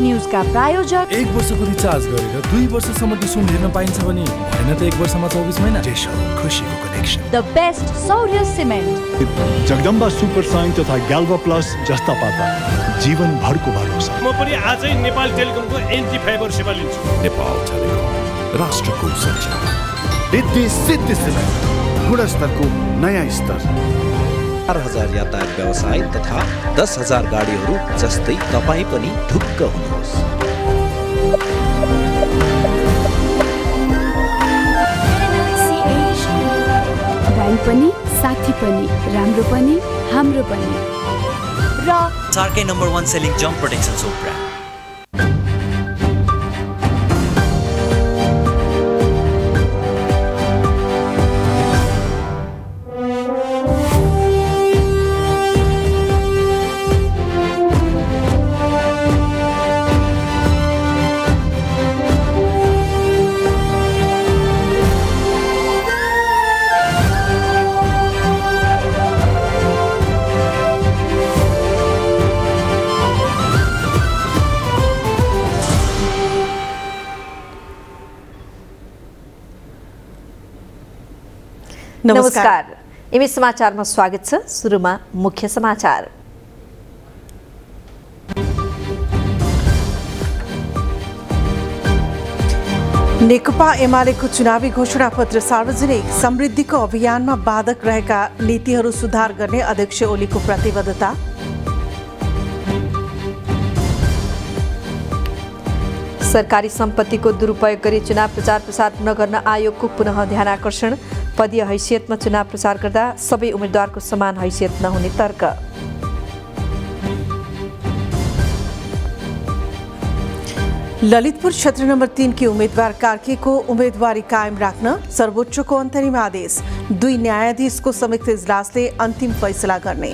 न्युजका प्रायोजक। एक वर्षको रिचार्ज गरेर दुई वर्षसम्म डिस्काउन्ट हेर्न पाइन्छ भने भएन त एक वर्षमा चौबिस महिना? खुसीको कनेक्सन द बेस्ट सौर्य सिमेन्ट। जगदम्बा सुपर साइन तथा ग्याल्भा प्लस जस्ता पाता जीवनभरको भरोसा। म पनि आजै नेपाल टेलिकमको एन्टी फाइबर सेवा लिन्छु। नेपाल टेलिकम राष्ट्रको सञ्चार सिद्धि सिमेन्ट गुणस्तरको नयाँ स्तर। चार हजार यातायात व्यवसाय तथा दस हजार गाडीहरू जस्तै तपाईँ पनि ढुक्क हुनुहोस्। पनि साथी पनि राम्रो पनि हाम्रो पनि। र चारकै number one selling jump protection soap brand नमस्कार समाचारमा स्वागत छ सुरुमा मुख्य समाचार नेकपा एमालेको चुनावी घोषणापत्र सार्वजनिक समृद्धिको अभियानमा बाधक रहेका नीतिहरू सुधार गर्ने अध्यक्ष ओलीको प्रतिबद्धता सरकारी सम्पत्तिको दुरुपयोग गरी चुनाव प्रचार प्रसार नगर्न आयोगको पुनः ध्यान आकर्षण। पदीय हैसियतमा चुनाव प्रचार गर्दा सबै उम्मेद्वारको समान हैसियत नहुने तर्क। ललितपुर क्षेत्र नम्बर तीनकी उम्मेद्वार कार्कीको उम्मेदवारी कायम राख्न सर्वोच्चको अन्तरिम आदेश। दुई न्यायाधीशको संयुक्त इजलासले अन्तिम फैसला गर्ने।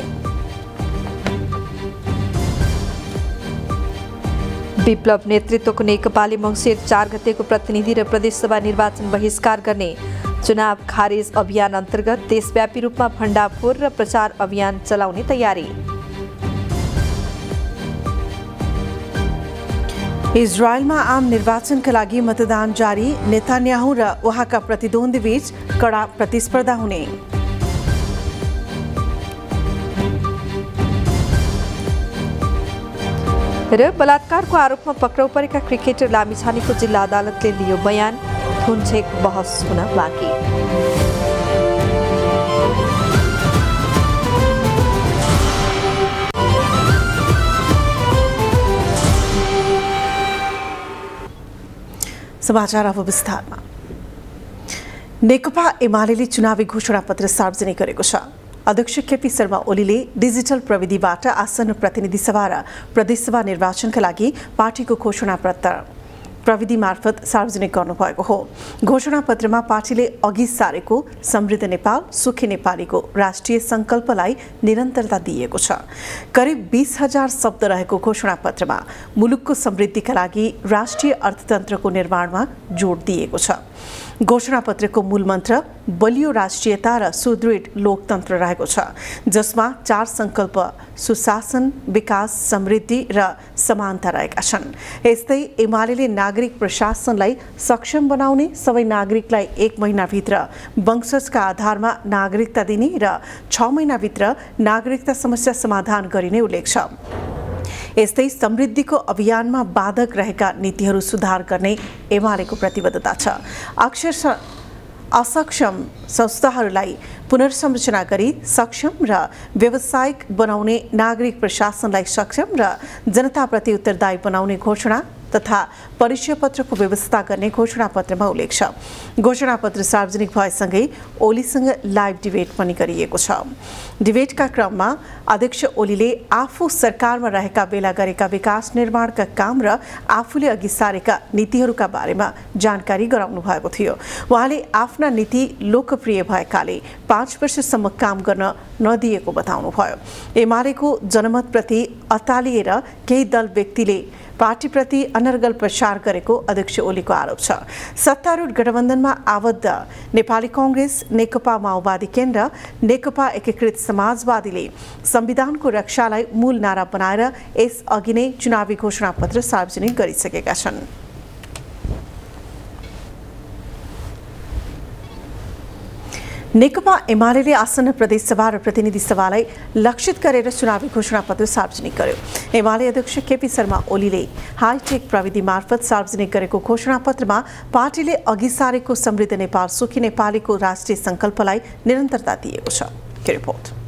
विप्लव नेतृत्वको नेकपाले मङ्सिर चार गतेको प्रतिनिधि र प्रदेशसभा निर्वाचन बहिष्कार गर्ने। चुनाव खारेज अभियान अंतर्गत देशव्यापी रूपमा भण्डाफोर र प्रचार अभियान चलाउने तयारी। इजरायलमा आम निर्वाचनका लागि मतदान जारी। नेतान्याहु र उहाँका प्रतिद्वन्दीबीच कडा प्रतिस्पर्धा हुने। र बलात्कारको आरोपमा पक्राउ परेका क्रिकेटर लामिछानेको जिल्ला अदालतले लियो बयान। थुनछेक बहस हुन बाँकी। समाचार अब विस्तारमा। नेकपा एमाले चुनावी घोषणापत्र सार्वजनिक गरेको छ। अध्यक्ष केपी शर्मा ओलीले डिजिटल प्रविधिबाट आसन्न प्रतिनिधि सभा र प्रदेशसभा निर्वाचनका लागि पार्टीको घोषणापत्र प्रविधि मार्फत सार्वजनिक गर्नुभएको हो। घोषणापत्रमा पार्टीले अघि सारेको समृद्ध नेपाल सुखी नेपालीको राष्ट्रिय सङ्कल्पलाई निरन्तरता दिएको छ। करिब बिस हजार शब्द रहेको घोषणापत्रमा मुलुकको समृद्धिका लागि राष्ट्रिय अर्थतन्त्रको निर्माणमा जोड दिएको छ। घोषणापत्रको मूल मन्त्र बलियो राष्ट्रियता र सुदृढ लोकतन्त्र रहेको छ जसमा चार सङ्कल्प सुशासन विकास समृद्धि र समानता रहेका छन्। यस्तै एमाले नागरिक प्रशासनलाई सक्षम बनाउने सबै नागरिकलाई एक महिनाभित्र वंशजका आधारमा नागरिकता दिने र छ महिनाभित्र नागरिकता समस्या समाधान गरिने उल्लेख छ। यस्तै समृद्धिको अभियानमा बाधक रहेका नीतिहरू सुधार गर्ने एमालेको प्रतिबद्धता छ। अक्षर असक्षम संस्थाहरूलाई पुनर्संरचना गरी सक्षम र व्यावसायिक बनाउने नागरिक प्रशासनलाई सक्षम र जनताप्रति उत्तरदायी बनाउने घोषणा तथा परिचय पत्रको व्यवस्था करने गर्ने घोषणापत्रमा उल्लेख छ। घोषणापत्र सार्वजनिक भएसँगै ओलीसँग लाइभ डिबेट पनि गरिएको छ। डिबेटका क्रममा अध्यक्ष ओलीले आफू सरकारमा रहेका बेला गरेका विकास निर्माणका काम र आफूले अघि सारेका नीतिहरूका बारेमा जानकारी गराउनु भएको थियो। उहाँले नीति लोकप्रिय भएकाले पाँच वर्षसम्म काम गर्न नदिएको बताउनुभयो। एमालेको जनमतप्रति अतालिएर केही दल व्यक्तिले पार्टीप्रति अनर्गल प्रचार गरेको अध्यक्ष ओलीको आरोप छ। सत्तारूढ गठबन्धनमा आबद्ध नेपाली कङ्ग्रेस नेकपा माओवादी केन्द्र नेकपा एकीकृत समाजवादीले संविधानको रक्षालाई मूल नारा बनाएर यस अघि नै चुनावी घोषणापत्र सार्वजनिक गरिसकेका छन्। नेकपा आसन्न प्रदेशसभा र प्रतिनिधि सभालाई लक्षित गरेर चुनावी घोषणापत्र सार्वजनिक गर्यो। एमाले अध्यक्ष केपी शर्मा ओलीले हाईटेक प्रविधि मार्फत सार्वजनिक गरेको घोषणापत्रमा पार्टीले अघि सारेको समृद्ध नेपाल सुखी नेपालीको राष्ट्रिय सङ्कल्पलाई निरन्तरता दिएको छ। रिपोर्ट?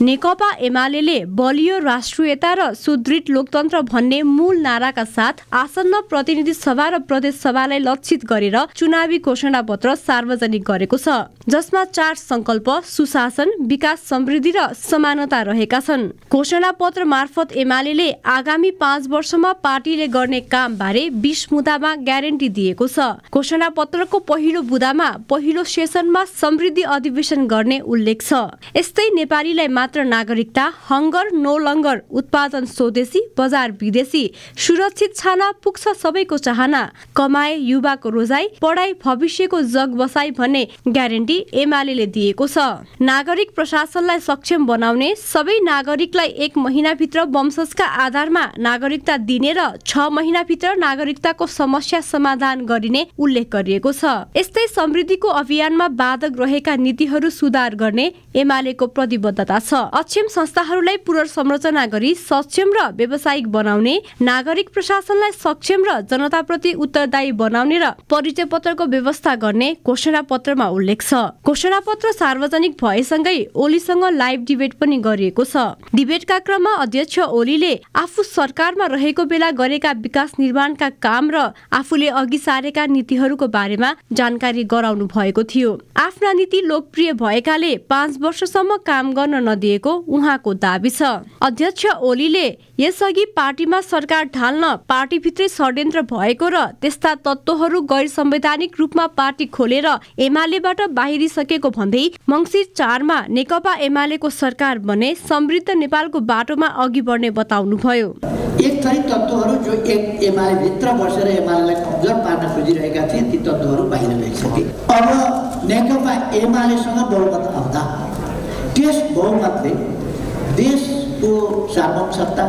नेकपा एमाले बलियो राष्ट्रियता र सुदृढ लोकतन्त्र भन्ने मूल नाराका साथ आसन्न प्रतिनिधि सभा र प्रदेश सभालाई लक्षित गरेर चुनावी घोषणा पत्र सार्वजनिक गरेको छ जसमा चार संकल्प सुशासन विकास समृद्धि र समानता रहेका छन्। घोषणा पत्र मार्फत एमाले आगामी पाँच वर्षमा पार्टीले गर्ने काम बारे बिस मुदामा ग्यारेन्टी दिएको छ। घोषणा पत्रको पहिलो बुदामा पहिलो सेसनमा समृद्धि अधिवेशन गर्ने उल्लेख छ। यस्तै नेपालीलाई मात्र नागरिकता हङ्गर नो लङ्गर उत्पादन स्वदेशी बजार विदेशी सुरक्षित छाना पुग्छ सबैको चाहना। कमाए युवाको रोजाई पढाइ भविष्यको जग बसाई भन्ने ग्यारेन्टी एमाले दिएको छ। नागरिक प्रशासनलाई सक्षम बनाउने सबै नागरिकलाई एक महिनाभित्र वंशजका आधारमा नागरिकता दिने र छ महिनाभित्र नागरिकताको समस्या समाधान गरिने उल्लेख गरिएको छ। यस्तै समृद्धिको अभियानमा बाधक रहेका नीतिहरू सुधार गर्ने एमालेको प्रतिबद्धता छ। अक्षम संस्थाहरूलाई पुनर्संरचना गरी सक्षम र व्यावसायिक बनाउने नागरिक प्रशासनलाई सक्षम र जनताप्रति उत्तरदायी बनाउने र परिचय पत्रको व्यवस्था गर्ने घोषणा पत्रमा उल्लेख छ। घोषणा पत्र सार्वजनिक भएसँगै ओलीसँग लाइभ डिबेट पनि गरिएको छ। डिबेटका क्रममा अध्यक्ष ओलीले आफू सरकारमा रहेको बेला गरेका विकास निर्माणका काम र आफूले अघि सारेका नीतिहरूको बारेमा जानकारी गराउनु भएको थियो। आफ्ना नीति लोकप्रिय भएकाले पाँच वर्षसम्म काम गर्न नदिए। दिएको उहाँको दावी छ। अध्यक्ष ओलीले यसअघि पार्टीमा सरकार ढाल्न पार्टीभित्रै षड्यन्त्र भएको र त्यस्ता तत्त्वहरू गैर संवैधानिक रूपमा पार्टी खोलेर एमालेबाट बाहिरिसकेको भन्दै मङ्सिर चारमा नेकपा एमालेको सरकार बने समृद्ध नेपालको बाटोमा अघि बढ्ने बताउनुभयो। एक थरी तत्त्वहरू जो एक एमाले भित्र बसेर एमालेलाई कमजोर पार्न खोजिरहेका थिए ती तत्त्वहरू बाहिर गइसके। अब नेकपा एमालेसँग बहुमत आउँदा त्यस बहुमतले देशको सार्वम सत्ता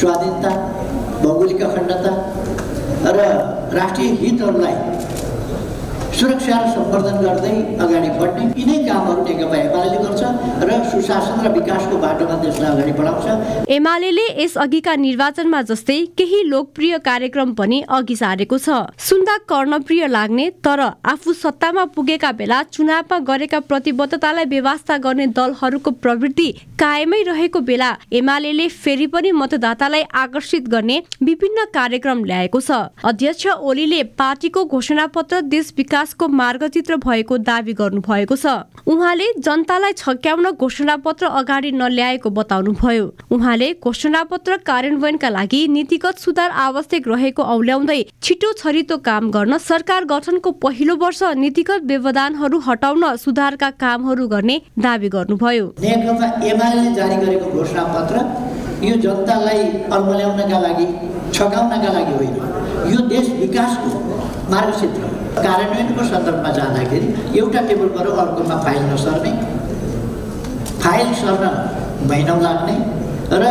स्वाधीनता भौगोलिक अखण्डता र राष्ट्रिय हितहरूलाई सुरक्षा र सम्वर्धन गर्दै अगाडि बढ्ने यिनै कामहरू नेकपा एमाले गर्छ र सुशासन र विकासको बाटोमा देशलाई अगाडि बढाउँछ। एमाले यस अघिका निर्वाचनमा जस्तै केही लोकप्रिय कार्यक्रम पनि अघि सारेको छ। सुन्दा कर्णप्रिय लाग्ने तर आफू सत्तामा पुगेका बेला चुनावमा गरेका प्रतिबद्धतालाई व्यवस्था गर्ने दलहरूको प्रवृत्ति कायमै रहेको बेला एमाले फेरि पनि मतदातालाई आकर्षित गर्ने विभिन्न कार्यक्रम ल्याएको छ। अध्यक्ष ओलीले पार्टीको घोषणा पत्र देश विकास विकासको मार्गचित्र भएको दावी गर्नुभएको छ। उहाँले जनतालाई छक्याउन घोषणा पत्र अगाडि नल्याएको बताउनुभयो। उहाँले घोषणा पत्र कार्यान्वयनका लागि नीतिगत सुधार आवश्यक रहेको औल्याउँदै छिटो छरितो काम गर्न सरकार गठनको पहिलो वर्ष नीतिगत व्यवधानहरू हटाउन सुधारका कामहरू गर्ने दावी गर्नुभयो। जारी गरेको घोषणा पत्र यो जनतालाई अल्मल्याउनका लागि छगाउनका लागि होइन। यो देश विकासको मार्गचित्र कार्यान्वयनको सन्दर्भमा जाँदाखेरि एउटा टेबलबाट अर्कोमा फाइल नसर्ने। फाइल सर्न महिनौ लाग्ने र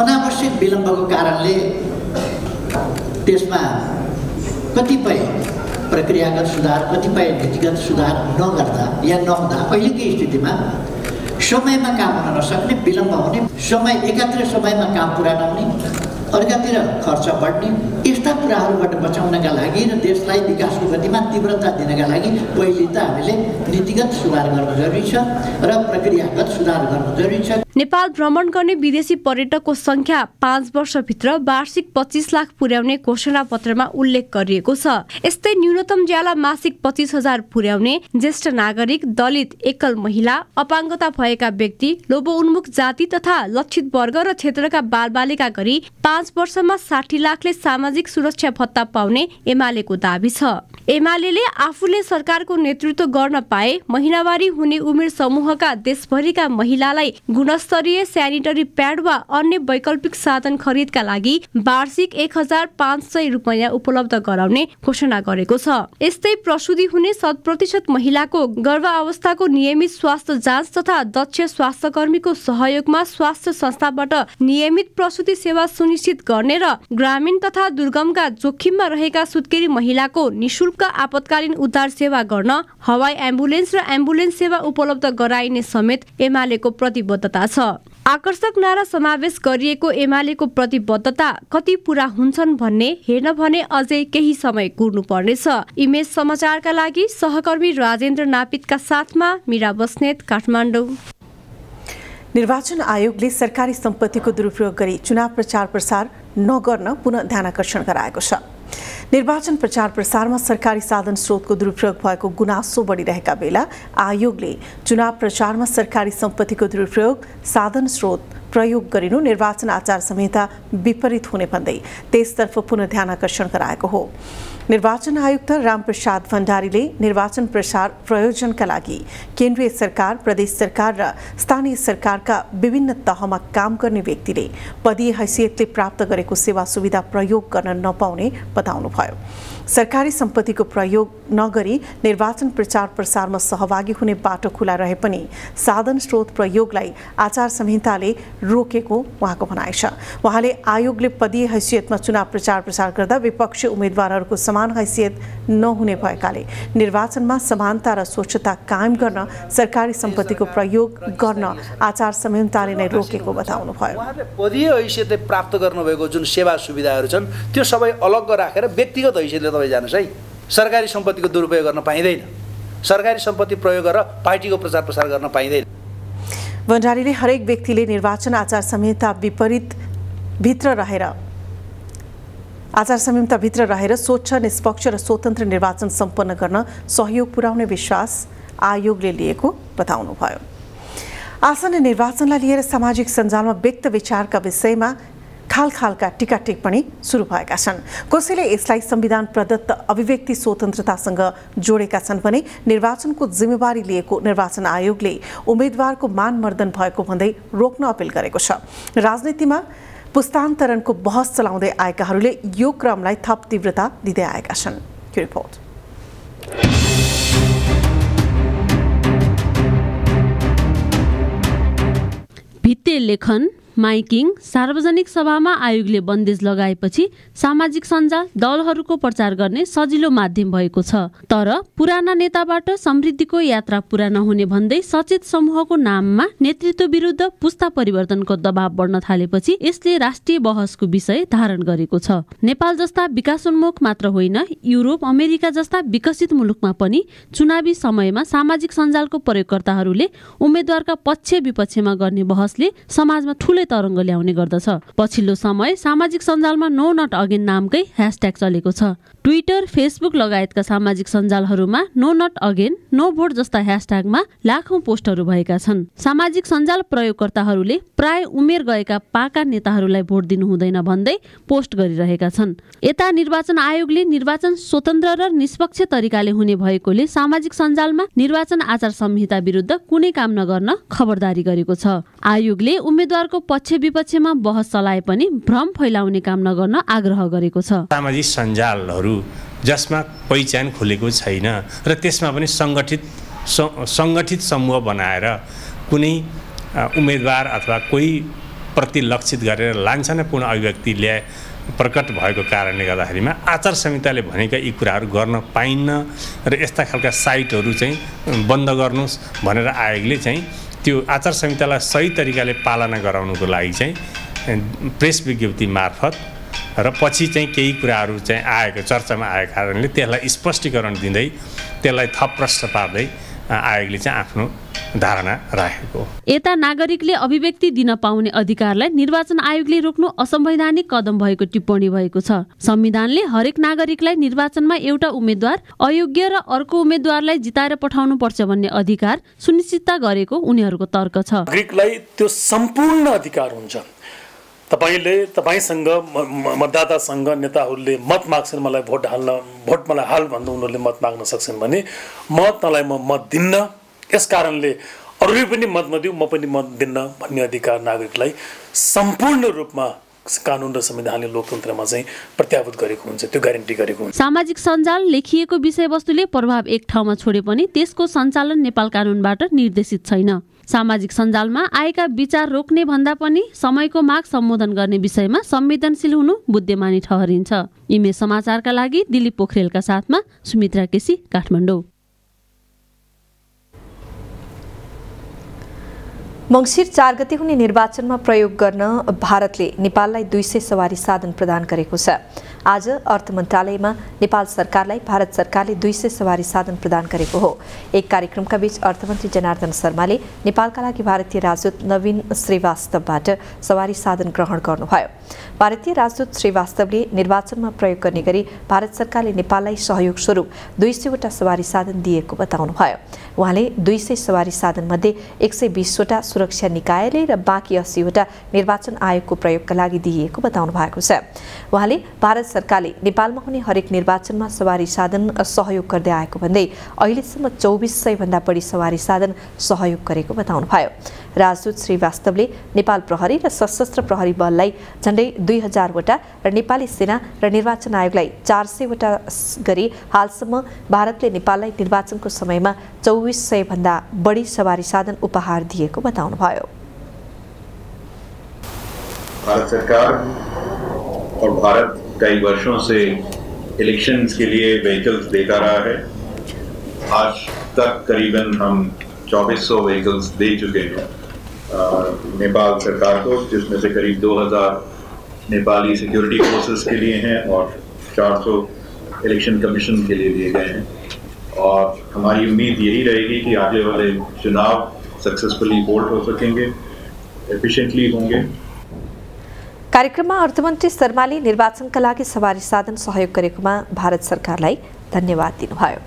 अनावश्यक विलम्बको कारणले त्यसमा कतिपय प्रक्रियागत सुधार कतिपय नीतिगत सुधार नगर्दा या नहुँदा अहिलेकै स्थितिमा समयमा काम हुन नसक्ने विलम्ब हुने समय एकातिर समयमा काम पुरा नहुने। अर्कातिर खर्च बढ्ने यस्ता कुराहरूबाट बचाउनका लागि र देशलाई विकासको गतिमा तीव्रता दिनका लागि पहिले त हामीले नीतिगत सुधार गर्न जरुरी छ र प्रक्रियागत सुधार गर्न जरुरी छ। नेपाल भ्रमण गर्ने विदेशी पर्यटकको संख्या पाँच वर्षभित्र वार्षिक पच्चिस लाख पुर्याउने घोषणा पत्रमा उल्लेख गरिएको छ। यस्तै न्यूनतम ज्याला मासिक पच्चिस हजार पुर्याउने ज्येष्ठ नागरिक दलित एकल महिला अपाङ्गता भएका व्यक्ति लोभोन्मुख जाति तथा लक्षित वर्ग र क्षेत्रका बालबालिका गरी पाँच वर्षमा साठी लाखले सामाजिक सुरक्षा भत्ता पाउने एमालेको दावी छ। एमाले आफूले सरकारको नेतृत्व गर्न पाए महिनावारी हुने उमेर समूहका देशभरिका महिलालाई गुणस्तरीय सेनिटरी प्याड वा अन्य वैकल्पिक साधन खरिदका लागि वार्षिक एक हजार पाँच सय रुपियाँ उपलब्ध गराउने घोषणा गरेको छ। यस्तै प्रसुति हुने शत प्रतिशत महिलाको गर्भावस्थाको नियमित स्वास्थ्य जाँच तथा दक्ष स्वास्थ्य कर्मीको सहयोगमा स्वास्थ्य संस्थाबाट नियमित प्रसुति सेवा सुनिश्चित गर्ने र ग्रामीण तथा दुर्गमका जोखिममा रहेका सुत्केरी महिलाको निशुल्क आपतकालीन उद्धार सेवा गर्न हवाई एम्बुलेन्स र एम्बुलेन्स सेवा उपलब्ध गराइने समेत एमालेको प्रतिबद्धता छ। आकर्षक नारा समावेश गरिएको एमालेको प्रतिबद्धता कति पुरा हुन्छन् भन्ने हेर्न भने अझै केही समय कुर्नु पर्नेछ इमेज समाचारका लागि सहकर्मी राजेन्द्र नापितका साथमा मिरा बस्नेत काठमाडौँ। निर्वाचन आयोगले सरकारी सम्पत्तिको दुरुपयोग गरी चुनाव प्रचार प्रसार नगर्न पुनः ध्यानकर्षण गराएको छ। निर्वाचन प्रचार प्रसारमा सरकारी साधन स्रोतको दुरुपयोग भएको गुनासो बढिरहेका बेला आयोगले चुनाव प्रचारमा सरकारी सम्पत्तिको दुरुपयोग साधन स्रोत प्रयोग गरिनु निर्वाचन आचार संहिता विपरीत हुने भन्दै त्यसतर्फ पुनः ध्यान आकर्षण गराएको हो। निर्वाचन आयुक्त रामप्रसाद भण्डारीले निर्वाचन प्रसार प्रयोजनका लागि केन्द्रीय सरकार प्रदेश सरकार र स्थानीय सरकारका विभिन्न तहमा काम गर्ने व्यक्तिले पदीय हैसियतले प्राप्त गरेको सेवा सुविधा प्रयोग गर्न नपाउने बताउनुभयो। सरकारी सम्पत्तिको प्रयोग नगरी निर्वाचन प्रचार प्रसारमा सहभागी हुने बाटो खुला रहे पनि साधन स्रोत प्रयोगलाई आचार संहिताले रोकेको उहाँको भनाइ छ। उहाँले आयोगले पदीय हैसियतमा चुनाव प्रचार प्रसार गर्दा विपक्षी उम्मेद्वारहरूको समान हैसियत नहुने भएकाले निर्वाचनमा समानता र स्वच्छता कायम गर्न सरकारी सम्पत्तिको प्रयोग गर्न आचार संहिताले नै रोकेको बताउनुभयो। पदीय हैसियतले प्राप्त गर्नुभएको जुन सेवा सुविधाहरू छन् त्यो सबै अलग्ग राखेर व्यक्तिगत हैसियतले तपाईँ जानुहोस् है। सरकारी सम्पत्तिको दुरुपयोग गर्न पाइँदैन। सरकारी सम्पत्ति प्रयोग गरेर पार्टीको प्रचार प्रसार गर्न पाइँदैन। भण्डारीले हरेक व्यक्तिले निर्वाचन आचार संहिता विपरीत भित्र रहेर आचार संहिताभित्र रहेर स्वच्छ निष्पक्ष र स्वतन्त्र निर्वाचन सम्पन्न गर्न सहयोग पुर्याउने विश्वास आयोगले लिएको बताउनुभयो। आसन निर्वाचनलाई लिएर सामाजिक सञ्जालमा व्यक्त विचारका विषयमा खाल खालका टिका टिप्पणी सुरु भएका छन्। कसैले यसलाई संविधान प्रदत्त अभिव्यक्ति स्वतन्त्रतासँग जोडेका छन् भने निर्वाचनको जिम्मेवारी लिएको निर्वाचन आयोगले उम्मेद्वारको मानमर्दन भएको भन्दै रोक्न अपिल गरेको छ। राजनीतिमा पुस्तान्तरणको बहस चलाउँदै आएकाहरूले यो क्रमलाई थप तीव्रता दिँदै आएका छन्। रिपोर्ट। भित्ते लेखन माइकिङ सार्वजनिक सभामा आयोगले बन्देज लगाएपछि सामाजिक सञ्जाल दलहरूको प्रचार गर्ने सजिलो माध्यम भएको छ। तर पुराना नेताबाट समृद्धिको यात्रा पुरा नहुने भन्दै सचेत समूहको नाममा नेतृत्व विरुद्ध पुस्ता परिवर्तनको दबाव बढ्न थालेपछि यसले राष्ट्रिय बहसको विषय धारण गरेको छ। नेपाल जस्ता विकासोन्मुख मात्र होइन युरोप अमेरिका जस्ता विकसित मुलुकमा पनि चुनावी समयमा सामाजिक सञ्जालको प्रयोगकर्ताहरूले उम्मेद्वारका पक्ष विपक्षमा गर्ने बहसले समाजमा ठुलै तरङ्ग ल्याउने गर्दछ। पछिल्लो समय सामाजिक सञ्जालमा नो नट अगेन नामकै ह्यासट्याग चलेको छ। ट्विटर फेसबुक लगायतका सामाजिक सञ्जालहरूमा no not again no vote जस्ता ह्यासट्यागमा लाखौं पोस्टहरू भएका छन्। सामाजिक सञ्जाल प्रयोगकर्ताहरूले प्राय उमेर गएका पाका नेताहरूलाई भोट दिनु हुँदैन भन्दै पोस्ट गरिरहेका छन्। यता निर्वाचन आयोगले निर्वाचन स्वतन्त्र र निष्पक्ष तरिकाले हुने भएकोले सामाजिक सञ्जालमा निर्वाचन आचार संहिता विरुद्ध कुनै काम नगर्न खबरदारी गरेको छ। आयोगले उम्मेद्वारको पक्ष विपक्षमा बहस चलाए पनि भ्रम फैलाउने काम नगर्न आग्रह गरेको छ। सामाजिक सञ्जालहरू जसमा पहिचान खुलेको छैन र त्यसमा पनि सङ्गठित सङ्गठित समूह बनाएर कुनै उम्मेदवार अथवा कोही प्रति लक्षित गरेर लान्छनापूर्ण अभिव्यक्ति ल्याए प्रकट भएको कारणले गर्दाखेरिमा आचार संहिताले भनेका यी कुराहरू गर्न पाइन्न र यस्ता खालका साइटहरू चाहिँ बन्द गर्नुहोस् भनेर आयोगले चाहिँ त्यो आचार संहितालाई सही तरिकाले पालना गराउनुको लागि चाहिँ प्रेस विज्ञप्ति मार्फत र पछि चाहिँ केही कुराहरू चाहिँ आएको चर्चामा आएको कारणले त्यसलाई स्पष्टीकरण दिँदै त्यसलाई थप प्रश्न पार्दै आयोगले चाहिँ आफ्नो धारणा राखेको यता नागरिकले अभिव्यक्ति दिन पाउने अधिकारलाई निर्वाचन आयोगले रोक्नु असंवैधानिक कदम भएको टिप्पणी भएको छ। संविधानले हरेक नागरिकलाई निर्वाचनमा एउटा उम्मेद्वार अयोग्य र अर्को उम्मेद्वारलाई जिताएर पठाउनु पर्छ भन्ने अधिकार सुनिश्चितता गरेको उनीहरूको तर्क छ। नागरिकलाई त्यो सम्पूर्ण अधिकार हुन्छ। तपाईँले तपाईँसँग मतदातासँग नेताहरूले मत माग्छन् मलाई भोट हाल्न भोट मलाई हाल भन्दा उनीहरूले मत माग्न सक्छन् भने म तँलाई म मत दिन्न। यस कारणले अरूले पनि मत नदिउँ म पनि मत दिन्न भन्ने अधिकार नागरिकलाई सम्पूर्ण रूपमा कानुन र संवैधानिक लोकतन्त्रमा चाहिँ प्रत्याभूत गरेको हुन्छ त्यो ग्यारेन्टी गरेको हुन्छ। सामाजिक सञ्जाल लेखिएको विषयवस्तुले प्रभाव एक ठाउँमा छोडे पनि त्यसको सञ्चालन नेपाल कानुनबाट निर्देशित छैन। सामाजिक सञ्जालमा आएका विचार रोक्ने भन्दा पनि समयको माग सम्बोधन गर्ने विषयमा संवेदनशील हुनु बुद्धिमानी ठहरिन्छ। इमे समाचारका लागि दिलीप पोखरेलका साथमा सुमित्रा केसी काठमाडौँ। मङ्सिर चार गते हुने निर्वाचनमा प्रयोग गर्न भारतले नेपाललाई दुई सय सवारी साधन प्रदान गरेको छ। आज अर्थ मन्त्रालयमा नेपाल सरकारलाई भारत सरकारले दुई सय सवारी साधन प्रदान गरेको हो। एक कार्यक्रमका बीच अर्थमन्त्री जनार्दन शर्माले नेपालका लागि भारतीय राजदूत नवीन श्रीवास्तवबाट सवारी साधन ग्रहण गर्नुभयो। भारतीय राजदूत श्रीवास्तवले निर्वाचनमा प्रयोग गर्ने गरी भारत सरकारले नेपाललाई सहयोग स्वरूप दुई सयवटा सवारी साधन दिएको बताउनुभयो। उहाँले दुई सय सवारी साधनमध्ये एक सय बिसवटा सुरक्षा निकायले र बाँकी अस्सीवटा निर्वाचन आयोगको प्रयोगका लागि दिइएको बताउनु भएको छ। उहाँले भारत सरकारले नेपालमा हुने हरेक निर्वाचनमा सवारी साधन सहयोग गर्दै आएको भन्दै अहिलेसम्म चौबिस सयभन्दा बढी सवारी साधन सहयोग गरेको बताउनुभयो। राजदूत श्रीवास्तवले नेपाल प्रहरी र सशस्त्र प्रहरी बललाई झण्डै दुई हजारवटा र नेपाली सेना र निर्वाचन आयोगलाई चार सयवटा गरी हालसम्म नेपाललाई निर्वाचनको समयमा चौबिस सयभन्दा बढी सवारी साधन उपहार दिएको बताउनुभयो। भारत सरकार और भारत कई वर्षों से इलेक्शंस के लिए व्हीकल्स देता रहा है। आज तक करीबन हम 2400 व्हीकल्स दे चुके हैं। नेपाल सरकार को, जिसमें से करीब 2000 नेपाली सिक्योरिटी फोर्सेस के लिए हैं और 400 इलेक्शन कमीशन के लिए दिए गए हैं। और हमारी उम्मीद यही रहेगी कि आगे वाले चुनाव सक्सेसफुली वोट हो सकेंगे एफिशिएंटली होंगे। कार्यक्रममा अर्थमन्त्री शर्माले निर्वाचनका लागि सवारी साधन सहयोग गरेकोमा भारत सरकारलाई धन्यवाद दिनुभयो।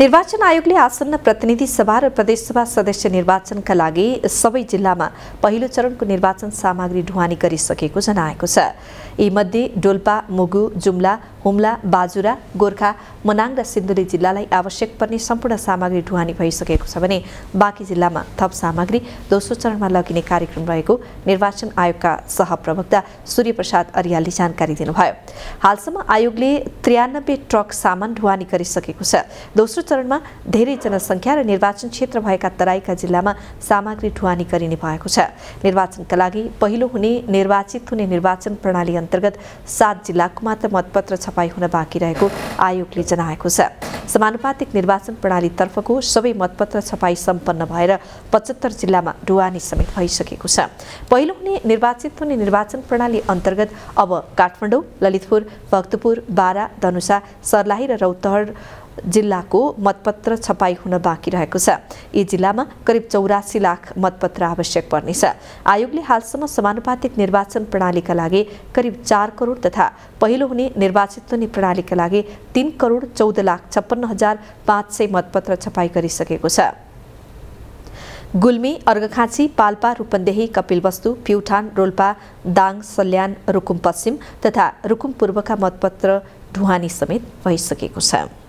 निर्वाचन आयोगले आसन्न प्रतिनिधि सभा र प्रदेशसभा सदस्य निर्वाचनका लागि सबै जिल्लामा पहिलो चरणको निर्वाचन सामग्री ढुवानी गरिसकेको जनाएको छ। यीमध्ये डोल्पा मुगु जुम्ला हुम्ला बाजुरा गोर्खा मनाङ र सिन्धुली जिल्लालाई आवश्यक पर्ने सम्पूर्ण सामग्री ढुवानी भइसकेको छ भने बाँकी जिल्लामा थप सामग्री दोस्रो चरणमा लगिने कार्यक्रम रहेको निर्वाचन आयोगका सहप्रवक्ता सूर्यप्रसाद अरियालले जानकारी दिनुभयो। हालसम्म आयोगले त्रियानब्बे ट्रक सामान ढुवानी गरिसकेको छ। दोस्रो चरणमा धेरै जनसङ्ख्या र निर्वाचन क्षेत्र भएका तराईका जिल्लामा सामग्री ढुवानी गरिने भएको छ। निर्वाचनका लागि पहिलो हुने निर्वाचित हुने निर्वाचन प्रणाली अन्तर्गत सात जिल्लाको मात्र मतपत्र छपाई हुन बाँकी रहेको आयोगले जनाएको छ। समानुपातिक निर्वाचन प्रणालीतर्फको सबै मतपत्र छपाई सम्पन्न भएर पचहत्तर जिल्लामा ढुवानी समेत भइसकेको छ। पहिलो हुने निर्वाचित हुने निर्वाचन प्रणाली अन्तर्गत अब काठमाडौँ ललितपुर भक्तपुर बारा धनुषा सर्लाही र रौतहट जिल्लाको मतपत्र छपाई हुन बाँकी रहेको छ। यी जिल्लामा करिब चौरासी लाख मतपत्र आवश्यक पर्नेछ। आयोगले हालसम्म समानुपातिक निर्वाचन प्रणालीका लागि करिब चार करोड तथा पहिलो हुने निर्वाचित हुने प्रणालीका लागि तीन करोड चौध लाख छप्पन्न हजार पाँच सय मतपत्र छपाई गरिसकेको छ। गुल्मी अर्घखाँची पाल्पा रूपन्देही कपिलवस्तु प्युठान रोल्पा दाङ सल्यान रुकुम पश्चिम तथा रुकुम पूर्वका मतपत्र ढुवानी समेत भइसकेको छ।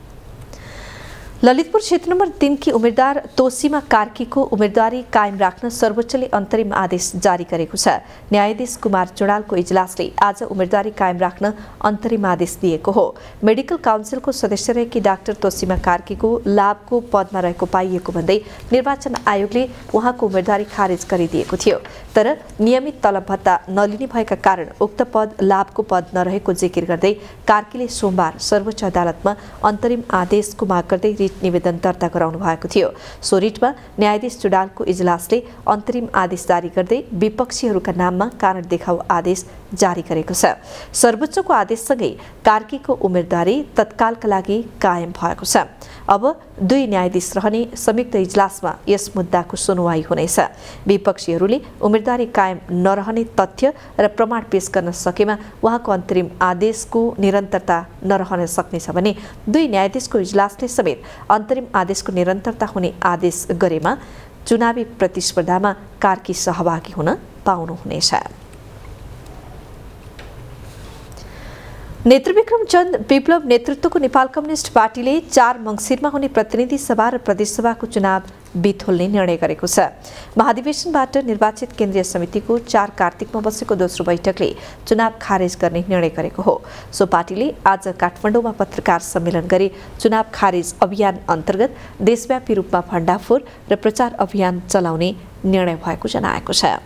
ललितपुर क्षेत्र नम्बर तिनकी उम्मेद्वार तोसीमा कार्कीको उम्मेदवारी कायम राख्न सर्वोच्चले अन्तरिम आदेश जारी गरेको छ। न्यायाधीश कुमार चुडालको इजलासले आज उम्मेदवारी कायम राख्न अन्तरिम आदेश दिएको हो। मेडिकल काउन्सिलको सदस्य रहेकी डाक्टर तोसीमा कार्कीको लाभको पदमा रहेको पाइएको भन्दै निर्वाचन आयोगले उहाँको उम्मेदवारी खारेज गरिदिएको थियो। तर नियमित तलब भत्ता नलिने भएका कारण उक्त पद लाभको पद नरहेको जिकिर गर्दै कार्कीले सोमबार सर्वोच्च अदालतमा अन्तरिम आदेशको माग गर्दै रिट निवेदन दर्ता गराउनु भएको थियो। सो रिटमा न्यायाधीश चुडालको इजलासले अन्तरिम आदेश जारी गर्दै विपक्षीहरूका नाममा कारण देखाउ आदेश जारी गरेको छ। सर्वोच्चको आदेशसँगै कार्कीको उम्मेदवारी तत्कालका लागि कायम भएको छ। अब दुई न्यायाधीश रहने संयुक्त इजलासमा यस मुद्दाको सुनवाई हुनेछ। विपक्षीहरूले उम्मेदवारी कायम नरहने तथ्य र प्रमाण पेश गर्न सकेमा उहाँको अन्तरिम आदेशको निरन्तरता नरहन सक्नेछ भने दुई न्यायाधीशको इजलासले समेत अन्तरिम आदेशको निरन्तरता हुने आदेश गरेमा चुनावी प्रतिस्पर्धामा कार्की सहभागी हुन पाउनुहुनेछ। नेत्रविक्रम चन्द विप्लव नेतृत्वको नेपाल कम्युनिस्ट पार्टीले चार मङ्सिरमा हुने प्रतिनिधि सभा र प्रदेशसभाको चुनाव बिथोल्ने निर्णय गरेको छ। महाधिवेशनबाट निर्वाचित केन्द्रीय समितिको चार कार्तिकमा बसेको दोस्रो बैठकले चुनाव खारेज गर्ने निर्णय गरेको हो। सो पार्टीले आज काठमाडौँमा पत्रकार सम्मेलन गरी चुनाव खारेज अभियान अन्तर्गत देशव्यापी रूपमा भण्डाफोर र प्रचार अभियान चलाउने निर्णय भएको जनाएको छ।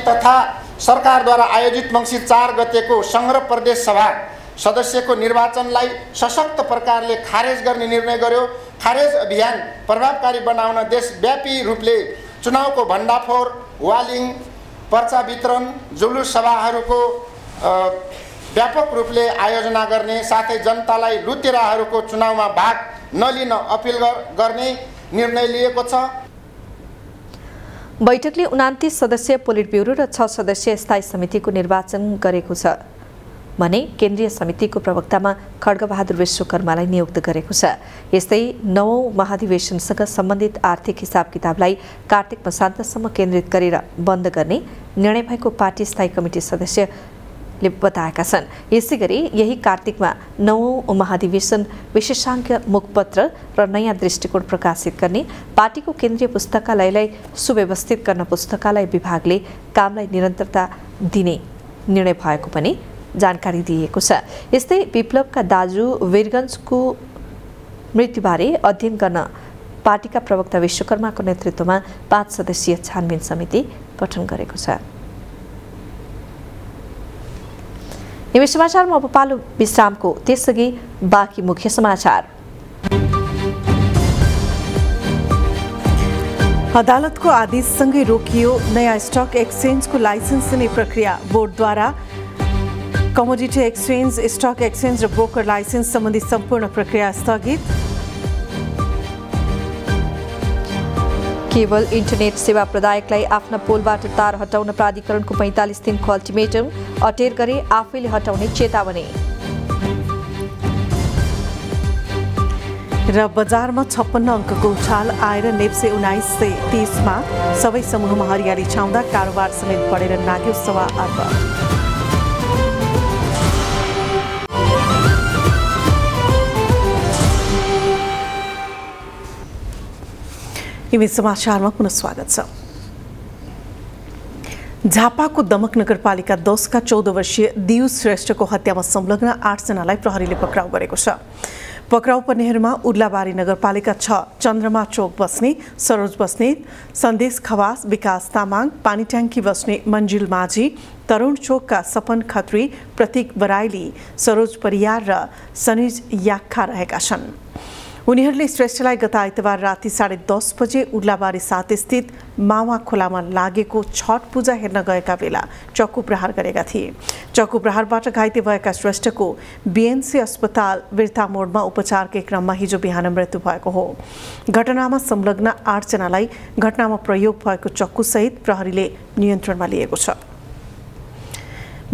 तथा सरकारद्वारा आयोजित मङ्सिर चार गतेको सङ्ग्रह प्रदेश सभा सदस्यको निर्वाचनलाई सशक्त प्रकारले खारेज गर्ने निर्णय गर्यो। खारेज अभियान प्रभावकारी बनाउन देशव्यापी रूपले चुनावको भण्डाफोर वालिङ पर्चा वितरण जुलुस सभाहरूको व्यापक रूपले आयोजना गर्ने साथै जनतालाई लुतेराहरूको चुनावमा भाग नलिन अपिल गर्ने निर्णय लिएको छ। बैठकले उनातिस सदस्यीय पोलिट ब्युरो र छ सदस्यीय स्थायी समितिको निर्वाचन गरेको छ। भने केन्द्रीय समितिको प्रवक्तामा खड्गबहादुर विश्वकर्मालाई नियुक्त गरेको छ। यस्तै नवौँ महाधिवेशनसँग सम्बन्धित आर्थिक हिसाब किताबलाई कार्तिक मसान्तसम्म केन्द्रित गरेर बन्द गर्ने निर्णय भएको पार्टी स्थायी कमिटी सदस्यले बताएका छन्। यसै गरी यही कार्तिकमा नवौँ महाधिवेशन विशेषाङ्क मुखपत्र र नयाँ दृष्टिकोण प्रकाशित गर्ने पार्टीको केन्द्रीय पुस्तकालयलाई सुव्यवस्थित गर्न पुस्तकालय विभागले कामलाई निरन्तरता दिने निर्णय भएको पनि जानकारी दिएको छ। यस्तै विप्लवका दाजु वीरगन्जको मृत्युबारे अध्ययन गर्न पार्टीका प्रवक्ता विश्वकर्माको नेतृत्वमा पाँच सदस्यीय छानबिन समिति गठन गरेको छ। समाचारमा पालो विश्रामको त्यसअघि बाँकी मुख्य समाचार। अदालतको आदेशसँगै रोकियो नयाँ स्टक एक्सचेन्जको लाइसेन्स दिने प्रक्रिया बोर्डद्वारा। कमोडिटी एक्सचेन्ज स्टक एक्सचेन्ज र ब्रोकर लाइसेन्स सम्बन्धी सम्पूर्ण प्रक्रिया स्थगित। केवल इन्टरनेट सेवा प्रदायकलाई आफ्ना पोलबाट तार हटाउन प्राधिकरणको पैँतालिस दिनको अल्टिमेटम अटेर गरे आफैले हटाउने चेतावनी। र बजारमा छप्पन्न अङ्कको उछाल आएर नेप्से उन्नाइस सय तिसमा सबै समूहमा हरियाली छाउँदा कारोबार समेत बढेर नाग्यो सवा अर्ब। समाचारमा पुनः स्वागत छ झापाको दमक नगरपालिका दसका चौध वर्षीय दियु श्रेष्ठको हत्यामा संलग्न आठजनालाई प्रहरीले पक्राउ गरेको छ पक्राउ पर्नेहरूमा उर्लाबारी नगरपालिका छ चन्द्रमा चोक बस्ने सरोज बस्नेत सन्देश खवास विकास तामाङ पानीट्याङ्की बस्ने मन्जिल माझी तरुण चोकका सपन खत्री प्रतीक बराइली सरोज परियार र सनिज याक्खा रहेका छन् उनीहरूले श्रेष्ठलाई गत आइतबार राति साढे दस बजे उर्लाबारी सात स्थित मावा खोलामा लागेको छठ पूजा हेर्न गएका बेला चक्कु प्रहार गरेका थिए। चक्कु प्रहारबाट घाइते भएका श्रेष्ठको बिएनसी अस्पताल बिर्ता मोडमा उपचारकै क्रममा हिजो बिहान मृत्यु भएको हो। घटनामा संलग्न आठजनालाई घटनामा प्रयोग भएको चक्कुसहित प्रहरीले नियन्त्रणमा लिएको छ।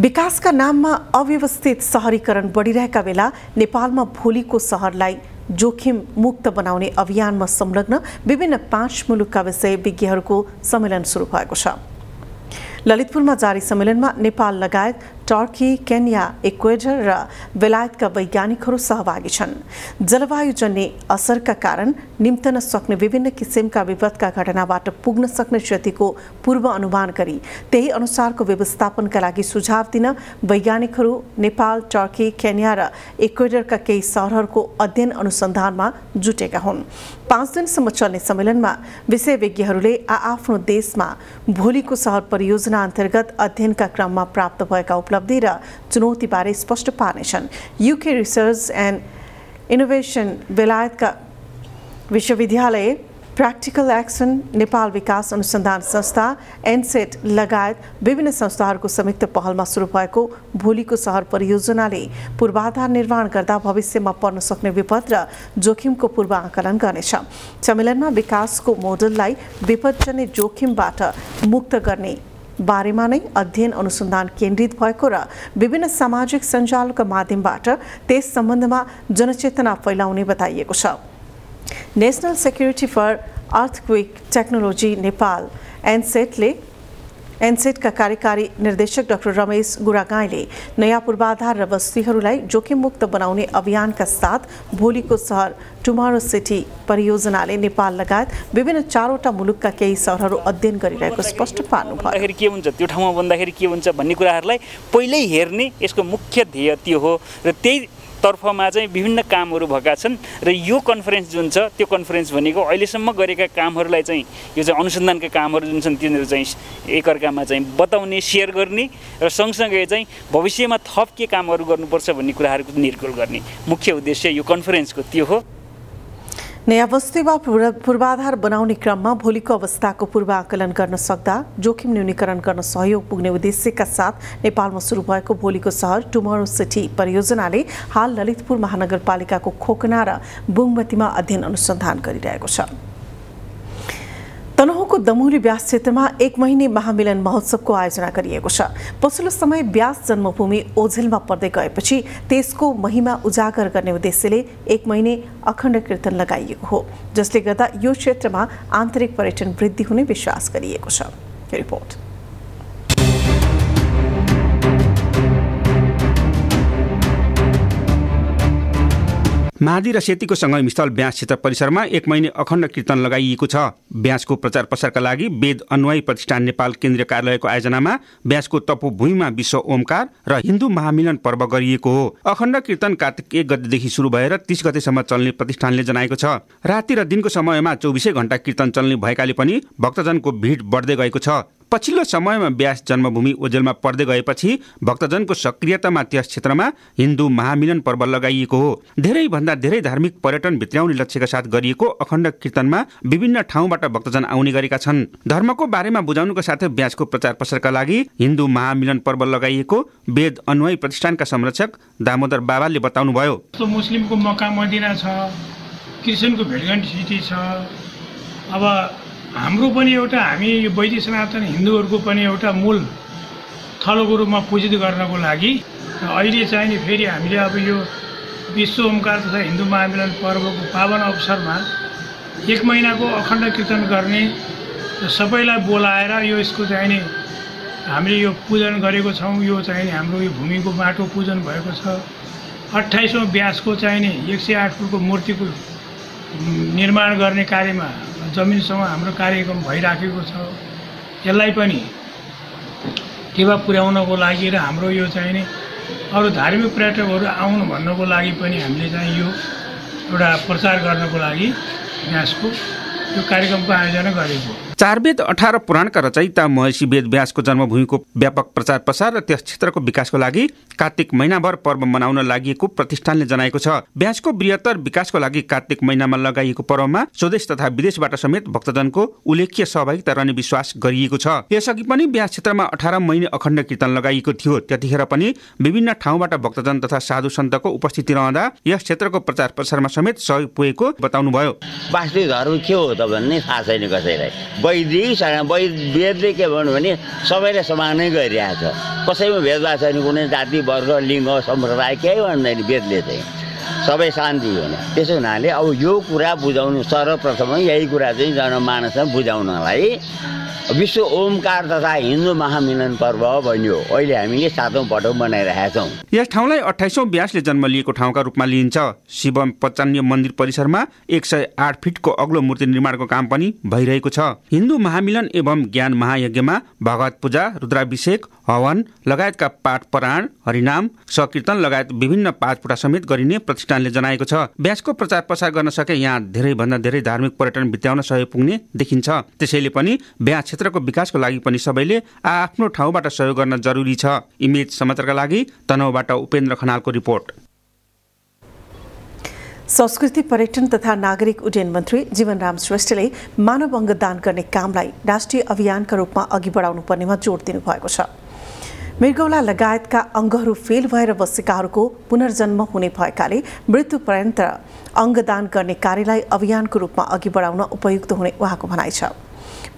विकासका नाममा अव्यवस्थित सहरीकरण बढिरहेका बेला नेपालमा भोलिको सहरलाई जोखिम मुक्त बनाउने अभियानमा संलग्न विभिन्न पाँच मुलुकका विषय विज्ञहरूको सम्मेलन सुरु भएको छ। ललितपुरमा जारी सम्मेलनमा नेपाल लगायत टर्की केन्या इक्वेडर र बेलायतका वैज्ञानिकहरू सहभागी छन्। जलवायुजन्य असरका कारण निम्तन सक्ने विभिन्न किसिमका विपदका घटनाबाट पुग्न सक्ने क्षतिको पूर्व अनुमान गरी त्यही अनुसारको व्यवस्थापनका लागि सुझाव दिन वैज्ञानिकहरू नेपाल टर्की केन्या र इक्वेडरका केही सहरहरूको अध्ययन अनुसन्धानमा जुटेका हुन्। पाँच दिनसम्म चल्ने सम्मेलनमा विषयविज्ञहरूले आआफ्नो देशमा भोलिको सहर परियोजना अन्तर्गत अध्ययनका क्रममा प्राप्त भएका उपलब्धि र चुनौतीबारे स्पष्ट पार्नेछन् युके रिसर्च एन्ड इनोभेसन बेलायतका विश्वविद्यालय प्र्याक्टिकल एक्सन नेपाल विकास अनुसन्धान संस्था एनसेट लगायत विभिन्न संस्थाहरूको संयुक्त पहलमा सुरु भएको भोलिको सहर परियोजनाले पूर्वाधार निर्माण गर्दा भविष्यमा पर्न सक्ने विपद र जोखिमको पूर्व आकलन गर्नेछ सम्मेलनमा विकासको मोडललाई विपदजन्य जोखिमबाट मुक्त गर्ने बारेमा नै अध्ययन अनुसन्धान केन्द्रित भएको र विभिन्न सामाजिक सञ्जालका माध्यमबाट त्यस सम्बन्धमा जनचेतना फैलाउने बताइएको छ। National security for earthquake technology Nepal एनसेटले एनसेटका कार्यकारी निर्देशक डाक्टर रमेश गुरागाईले नयाँ पूर्वाधार र बस्तीहरूलाई जोखिममुक्त बनाउने अभियानका साथ भोलिको सहर टुमारो सिटी परियोजनाले नेपाल लगायत विभिन्न चारवटा मुलुकका केही सहरहरू अध्ययन गरिरहेको स्पष्ट पार्नुभयो। के हुन्छ? त्यो ठाउँमा भन्दाखेरि के हुन्छ भन्ने कुराहरूलाई पहिल्यै हेर्ने यसको मुख्य ध्येय त्यो हो। र त्यही तर्फमा चाहिँ विभिन्न कामहरू भएका छन् र यो कन्फरेन्स जुन छ त्यो कन्फरेन्स भनेको अहिलेसम्म गरेका कामहरूलाई चाहिँ यो चाहिँ अनुसन्धानका कामहरू जुन छन् तिनीहरू चाहिँ एकअर्कामा चाहिँ बताउने सेयर गर्ने र सँगसँगै चाहिँ भविष्यमा थप के कामहरू गर्नुपर्छ भन्ने कुराहरूको निर्कुल गर्ने मुख्य उद्देश्य यो कन्फरेन्सको त्यो हो। नयाँ बस्ती वा पूर्वाधार बनाउने क्रममा भोलिको अवस्थाको पूर्वाकलन गर्न सक्दा जोखिम न्यूनीकरण गर्न सहयोग पुग्ने उद्देश्यका साथ नेपालमा सुरु भएको भोलिको सहर टुमरो सिटी परियोजनाले हाल ललितपुर महानगरपालिकाको खोकना र बुङमतीमा अध्ययन अनुसन्धान गरिरहेको छ। तनहुको दमोली ब्यास क्षेत्रमा एक महिने महामिलन महोत्सवको आयोजना गरिएको छ। पछिल्लो समय ब्यास जन्मभूमि ओझेलमा पर्दै गएपछि त्यसको महिमा उजागर गर्ने उद्देश्यले एक महिने अखण्ड कीर्तन लगाइएको हो जसले गर्दा यो क्षेत्रमा आन्तरिक पर्यटन वृद्धि हुने विश्वास गरिएको छ। रिपोर्ट। महादी र सेतीको सङ्गमस्थल ब्यास क्षेत्र परिसरमा एक महिने अखण्ड कीर्तन लगाइएको छ। ब्यासको प्रचार प्रसारका लागि वेद अन्वय प्रतिष्ठान नेपाल केन्द्रीय कार्यालयको आयोजनामा ब्यासको तपोभूमिमा विश्व ओमकार र हिन्दू महामिलन पर्व गरिएको हो। अखण्ड कीर्तन कार्तिक एक गतिदेखि सुरु भएर तीस गतेसम्म चल्ने प्रतिष्ठानले जनाएको छ। राति र दिनको समयमा चौबिसै घण्टा कीर्तन चल्ने भएकाले पनि भक्तजनको भिड बढ्दै गएको छ। पछिल्लो समयमा ब्यास जन्मभूमि ओजेलमा पर्दै गएपछि भक्तजनको सक्रियतामा त्यस क्षेत्रमा हिन्दू महामिलन पर्व लगाइएको हो। धेरैभन्दा धेरै धार्मिक पर्यटन भित्राउने लक्ष्यका साथ गरिएको अखण्ड कीर्तनमा विभिन्न ठाउँबाट भक्तजन आउने गरेका छन्। धर्मको बारेमा बुझाउनुको साथै ब्यासको प्रचार प्रसारका लागि हिन्दू महामिलन पर्व लगाइएको वेद अन्वय प्रतिष्ठानका संरक्षक दामोदर बाबाले बताउनुभयो। मुस्लिमको मक्का मदिना छ क्रिस्चियनको भेटघाट सिटी छ अब हाम्रो पनि एउटा हामी यो वैदिक सनातन हिन्दूहरूको पनि एउटा मूल थलोको रूपमा पूजित गर्नको लागि अहिले चाहिँ नि फेरि हामीले अब यो विश्व ओमकार तथा हिन्दू महामिलन पर्वको पावन अवसरमा एक महिनाको अखण्ड कीर्तन गर्ने सबैलाई बोलाएर यो यसको चाहिँ नि हामीले यो पूजन गरेको छौँ। यो चाहिँ हाम्रो यो भूमिको माटो पूजन भएको छ। अठाइसौँ ब्यासको चाहिँ नि एक सय आठ फुटको मूर्तिको निर्माण गर्ने कार्यमा जमिनसँग हाम्रो कार्यक्रम भइराखेको छ। यसलाई पनि टेवा पुर्याउनको लागि र हाम्रो यो चाहिँ नि अरू धार्मिक पर्यटकहरू आउनु भन्नको लागि पनि हामीले चाहिँ यो एउटा प्रचार गर्नको लागि व्यासको यो कार्यक्रमको आयोजना गरेको चार वेद अठार पुराणका रचयिता महर्षि वेद व्यासको जन्मभूमिको व्यापक प्रचार प्रसार र त्यस क्षेत्रको विकासको लागि कार्तिक महिनाभर पर्व मनाउन लागि प्रतिष्ठानले जनाएको छ। व्यासको बृहत्तर विकासको लागि कार्तिक महिनामा लगाइएको पर्वमा स्वदेश तथा विदेशबाट समेत भक्तजनको उल्लेख्य सहभागिता रहने विश्वास गरिएको छ। यसअघि पनि ब्यास क्षेत्रमा अठार महिने अखण्ड कीर्तन लगाइएको थियो। त्यतिखेर पनि विभिन्न ठाउँबाट भक्तजन तथा साधु सन्तको उपस्थिति रहँदा यस क्षेत्रको प्रचार प्रसारमा समेत सहयोग पुगेको बताउनुभयो। वास्तविक के हो त भन्ने थाहा छैन कसैलाई। वैदिक वैद वेदले के भन्नु भने सबैले समानै गरिरहेछ कसैमा भेदभाव छैन कुनै जाति वर्ग लिङ्ग सम्प्रदाय केही भन्दैन वेदले चाहिँ। सबै शान्ति हुने। त्यसो हुनाले अब यो कुरा बुझाउनु सर्वप्रथम यही कुरा चाहिँ जनमानसमा बुझाउनलाई विश्व ओमकार तथा हिन्दू महामिलन पर्व बन्यो अहिले हामीले सातौँ पटक मनाइरहेका छौँ। यस ठाउँलाई अठाइसौँ ब्यासले जन्म लिएको ठाउँका रूपमा लिइन्छ। शिव पचान्य मन्दिर परिसरमा एक सय आठ फिटको अग्लो मूर्ति निर्माणको काम पनि भइरहेको छ। हिन्दू महामिलन एवं ज्ञान महायज्ञमा भगवत पूजा रुद्राभिषेक हवन लगायतका पाठ पराण हरिनाम सकीर्तन लगायत विभिन्न पाठपुटा समेत गरिने प्रतिष्ठानले जनाएको छ। ब्यासको प्रचार प्रसार गर्न सके यहाँ धेरैभन्दा धेरै धार्मिक पर्यटन भित्याउन सहयोग पुग्ने देखिन्छ। त्यसैले पनि ब्यास क्षेत्रको विकासको लागि पनि सबैले आफ्नो ठाउँबाट सहयोग गर्न जरुरी छ। इमेज समाचारका लागि तनहुबाट उपेन्द्र खनालको रिपोर्ट। संस्कृति पर्यटन तथा नागरिक उड्डयन मन्त्री जीवनराम श्रेष्ठले मानव अङ्ग दान गर्ने कामलाई राष्ट्रिय अभियानका रूपमा अघि बढाउनु पर्नेमा जोड दिनुभएको छ। मृगौला लगायतका अङ्गहरू फेल भएर बसेकाहरूको पुनर्जन्म हुने भएकाले मृत्यु पर्यन्त अङ्गदान गर्ने कार्यलाई अभियानको रूपमा अघि बढाउन उपयुक्त हुने उहाँको भनाइ छ।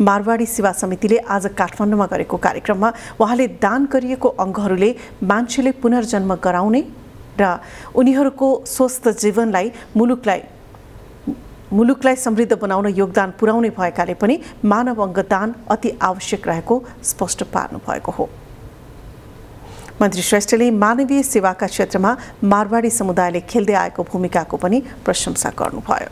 मारवाडी सेवा समितिले आज काठमाडौँमा गरेको कार्यक्रममा उहाँले दान गरिएको अङ्गहरूले मान्छेले पुनर्जन्म गराउने र उनीहरूको स्वस्थ जीवनलाई मुलुकलाई मुलुकलाई समृद्ध बनाउन योगदान पुर्याउने भएकाले पनि मानव अङ्गदान अति आवश्यक रहेको स्पष्ट पार्नु भएको हो। मन्त्री श्रेष्ठले मानवीय सेवाका क्षेत्रमा मारवाडी समुदायले खेल्दै आएको भूमिकाको पनि प्रशंसा गर्नुभयो।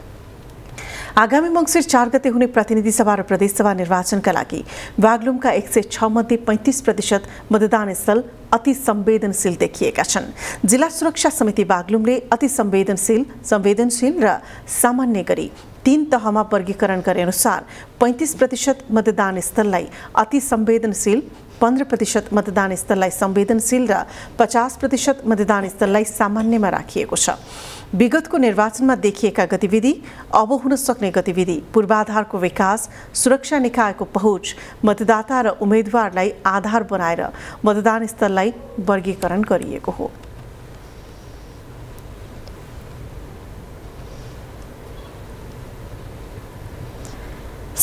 आगामी मङ्सिर चार गते हुने प्रतिनिधि सभा र प्रदेशसभा निर्वाचनका लागि बागलुङका एक सय छ मध्ये पैँतिस प्रतिशत मतदान स्थल अति संवेदनशील देखिएका छन्। जिल्ला सुरक्षा समिति बागलुङले अति संवेदनशील संवेदनशील र सामान्य गरी तीन तहमा वर्गीकरण गरे अनुसार पैँतिस प्रतिशत मतदान स्थललाई अति संवेदनशील पन्ध्र प्रतिशत मतदान स्थललाई संवेदनशील र पचास प्रतिशत मतदान स्थललाई सामान्यमा राखिएको छ। विगतको निर्वाचनमा देखिएका गतिविधि अब हुन सक्ने गतिविधि पूर्वाधारको विकास सुरक्षा निकायको पहुँच मतदाता र उम्मेद्वारलाई आधार बनाएर मतदान स्थललाई वर्गीकरण गरिएको हो।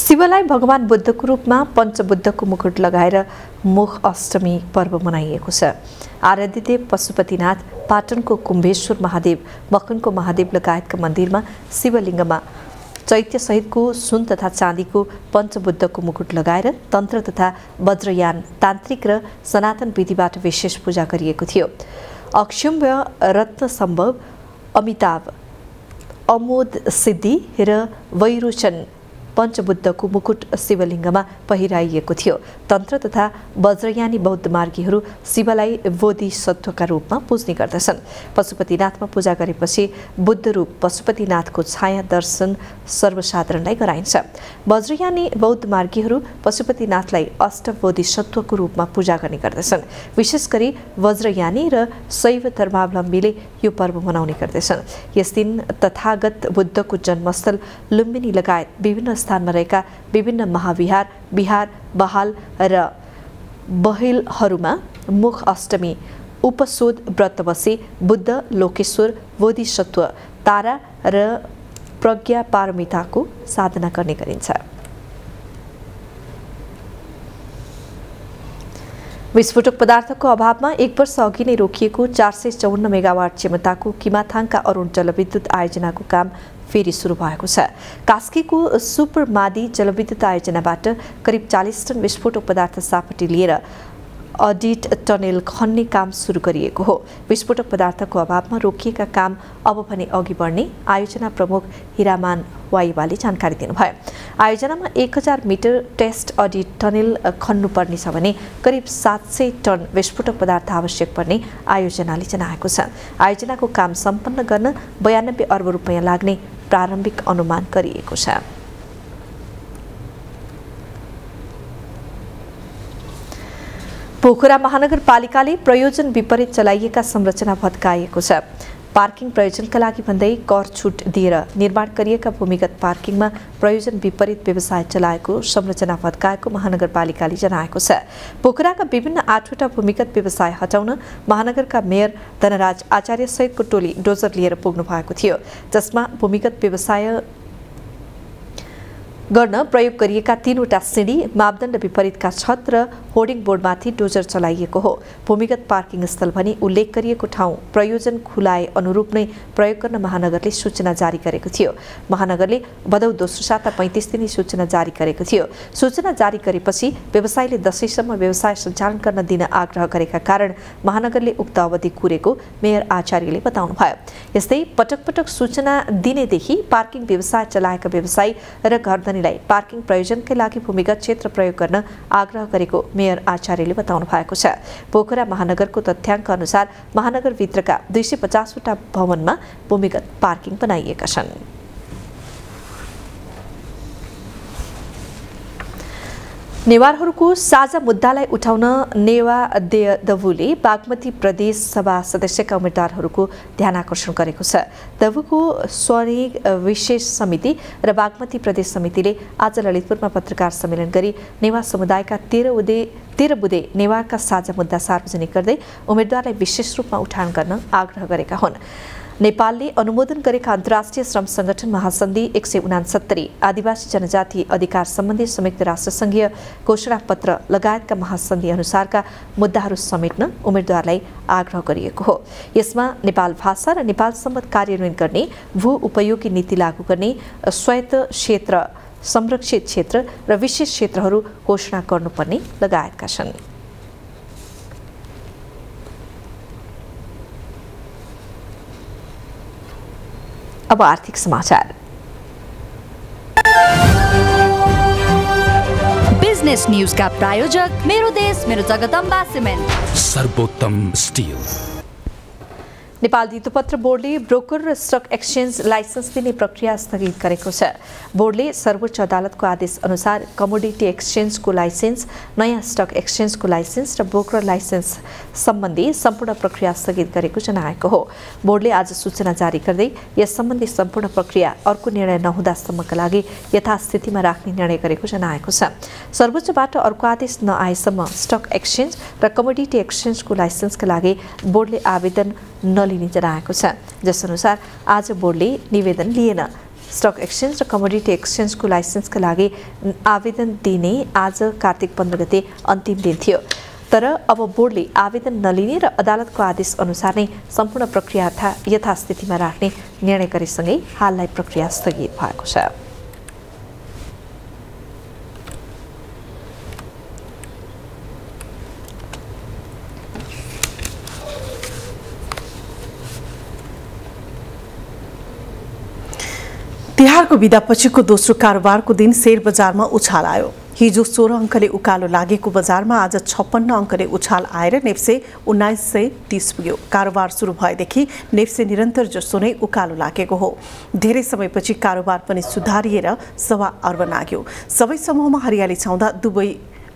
शिवलाई भगवान बुद्धको रूपमा पञ्चबुद्धको मुकुट लगाएर मुख अष्टमी पर्व मनाइएको छ। आराध्यदेव पशुपतिनाथ पाटनको कुम्भेश्वर महादेव मखनको महादेव लगायतका मन्दिरमा शिवलिङ्गमा चैत्यसहितको सुन तथा चाँदीको पञ्चबुद्धको मुकुट लगाएर तन्त्र तथा वज्रयान तान्त्रिक र सनातन विधिबाट विशेष पूजा गरिएको थियो। अक्षम्य रत्न सम्भव अमिताभ अमोद सिद्धि र वैरोचन पञ्चबुद्धको मुकुट शिवलिङ्गमा पहिराइएको थियो। तन्त्र तथा वज्रयानी बौद्ध मार्गीहरू शिवलाई बोधिसत्वका रूपमा पुज्ने गर्दछन्। पशुपतिनाथमा पूजा गरेपछि बुद्ध रूप पशुपतिनाथको छाया दर्शन सर्वसाधारणलाई गराइन्छ। वज्रयानी बौद्ध मार्गीहरू पशुपतिनाथलाई अष्टबोधिसत्वको रूपमा पूजा गर्ने गर्दछन्। विशेष गरी वज्रयानी र शैव धर्मावलम्बीले यो पर्व मनाउने गर्दछन्। यस दिन तथागत बुद्धको जन्मस्थल लुम्बिनी लगायत विभिन्न स्थानमा रहेका विभिन्न महाविहार बिहार बहाल र बहिलहरूमा मुख अष्टमी उपशोध व्रत बसे बुद्ध लोकेश्वर बोधिसत्व तारा र प्रज्ञा पारमिताको साधना गर्ने गरिन्छ। विस्फोटक पदार्थको अभावमा एक वर्ष अघि नै रोकिएको चार सय चौन्न मेगावाट क्षमताको किमाथाङका अरुण जलविद्युत आयोजनाको काम फेरि सुरु भएको छ। कास्कीको सुपर मादी जलविद्युत आयोजनाबाट करिब चालिस टन विस्फोटक पदार्थ सापटी लिएर अडिट टनेल खन्ने काम सुरु गरिएको हो। विस्फोटक पदार्थको अभावमा रोकिएका काम अब भने अघि बढ्ने आयोजना प्रमुख हिरामान वाइवाले जानकारी दिनुभयो। आयोजनामा एक हजार मिटर टेस्ट अडिट टनेल खन्नुपर्नेछ भने करिब सात सय टन विस्फोटक पदार्थ आवश्यक पर्ने आयोजनाले जनाएको छ। आयोजनाको काम सम्पन्न गर्न बयानब्बे अर्ब रुपियाँ लाग्ने प्रारम्भिक अनुमान गरिएको छ। पोखरा महानगरपालिकाले प्रयोजन विपरीत चलाइएका संरचना भत्काएको छ। पार्किङ प्रयोजनका लागि भन्दै कर छुट दिएर निर्माण गरिएका भूमिगत पार्किङमा प्रयोजन विपरीत व्यवसाय चलाएको संरचना भत्काएको महानगरपालिकाले जनाएको छ। पोखराका विभिन्न आठवटा भूमिगत व्यवसाय हटाउन महानगरका मेयर धनराज आचार्य सहितको टोली डोजर लिएर पुग्नु भएको थियो। जसमा भूमिगत व्यवसाय गर्न प्रयोग गरिएका तीनवटा सिँढी मापदण्ड विपरीतका छत र होर्डिङ बोर्डमाथि डोजर चलाइएको हो। भूमिगत पार्किङ स्थल भनी उल्लेख गरिएको ठाउँ प्रयोजन खुलाए अनुरूप नै प्रयोग गर्न महानगरले सूचना जारी गरेको थियो। महानगरले भदौ दोस्रो साता पैँतिस दिने सूचना जारी गरेको थियो। सूचना जारी गरेपछि व्यवसायले दसैँसम्म व्यवसाय सञ्चालन गर्न दिन आग्रह गरेका कारण महानगरले उक्त अवधि कुरेको मेयर आचार्यले बताउनुभयो। यस्तै पटक पटक सूचना दिनेदेखि पार्किङ व्यवसाय चलाएका व्यवसायी र घरधनीलाई पार्किङ प्रयोजनकै लागि भूमिगत क्षेत्र प्रयोग गर्न आग्रह मेयर आचार्यले बताउनु भएको छ। पोखरा महानगरको तथ्याङ्क अनुसार महानगरभित्रका दुई सौ पचासवटा भवन में भूमिगत बनाइएका छन्। नेवारहरूको साझा मुद्दालाई उठाउन नेवा दवुले बागमती प्रदेश सभा सदस्यका उम्मेद्वारहरूको ध्यान आकर्षण गरेको छ। दवुको स्वनिग विशेष समिति र बागमती प्रदेश समितिले आज ललितपुरमा पत्रकार सम्मेलन गरी नेवा समुदायका तेह्र उदे तेह्र बुधे नेवारका साझा मुद्दा सार्वजनिक गर्दै उम्मेद्वारलाई विशेष रूपमा उठान गर्न आग्रह गरेका हुन्। नेपालले अनुमोदन गरेका अन्तर्राष्ट्रिय श्रम संगठन महासन्धि एक सय उनासत्तरी आदिवासी जनजाति अधिकार सम्बन्धी संयुक्त राष्ट्रसङ्घीय घोषणापत्र लगायतका महासन्धि अनुसारका मुद्दाहरू समेट्न उम्मेद्वारलाई आग्रह गरिएको हो। यसमा नेपाल भाषा र नेपाल सम्बन्ध कार्यान्वयन गर्ने भू उपयोगी नीति लागू गर्ने स्वायत्त क्षेत्र संरक्षित क्षेत्र र विशेष क्षेत्रहरू घोषणा गर्नुपर्ने लगायतका छन्। अब आर्थिक समाचार। बिजनेस न्यूज का प्रायोजक मेरो देश मेरो जगदम्बा सिमेन्ट। सर्वोत्तम स्टिल। नेपाल धितोपत्र बोर्डले ब्रोकर र स्टक एक्सचेन्ज लाइसेन्स दिने प्रक्रिया स्थगित गरेको छ। बोर्डले सर्वोच्च अदालतको आदेश अनुसार कमोडिटी एक्सचेन्जको लाइसेन्स नयाँ स्टक एक्सचेन्जको लाइसेन्स र ब्रोकर लाइसेन्स सम्बन्धी सम्पूर्ण प्रक्रिया स्थगित गरेको जनाएको हो। बोर्डले आज सूचना जारी गर्दै यस सम्बन्धी सम्पूर्ण प्रक्रिया अर्को निर्णय नहुँदासम्मका लागि यथास्थितिमा राख्ने निर्णय गरेको जनाएको छ। सर्वोच्चबाट अर्को आदेश नआएसम्म स्टक एक्सचेन्ज र कमोडिटी एक्सचेन्जको लाइसेन्सका लागि बोर्डले आवेदन नलिने जनाएको छ जसअनुसार आज बोर्डले निवेदन लिएन स्टक एक्सचेन्ज र कमोडिटी एक्सचेन्जको लाइसेन्सका लागि आवेदन दिने आज कार्तिक पन्ध्र गते अन्तिम दिन थियो तर अब बोर्डले आवेदन नलिने र अदालतको आदेश अनुसार नै सम्पूर्ण प्रक्रिया यथास्थितिमा राख्ने निर्णय गरेसँगै हाललाई प्रक्रिया स्थगित भएको छ तिहारको बिदापछिको दोस्रो कारोबारको दिन सेयर बजारमा उछाल आयो। हिजो सोह्र अङ्कले उकालो लागेको बजारमा आज छप्पन्न अङ्कले उछाल आएर नेप्से उन्नाइस सय तिस पुग्यो। कारोबार सुरु भएदेखि नेप्से निरन्तर जसो नै उकालो लागेको हो। धेरै समयपछि कारोबार पनि सुधारिएर सवा अर्ब नाग्यो। सबै समूहमा हरियाली छाउँदा दुवै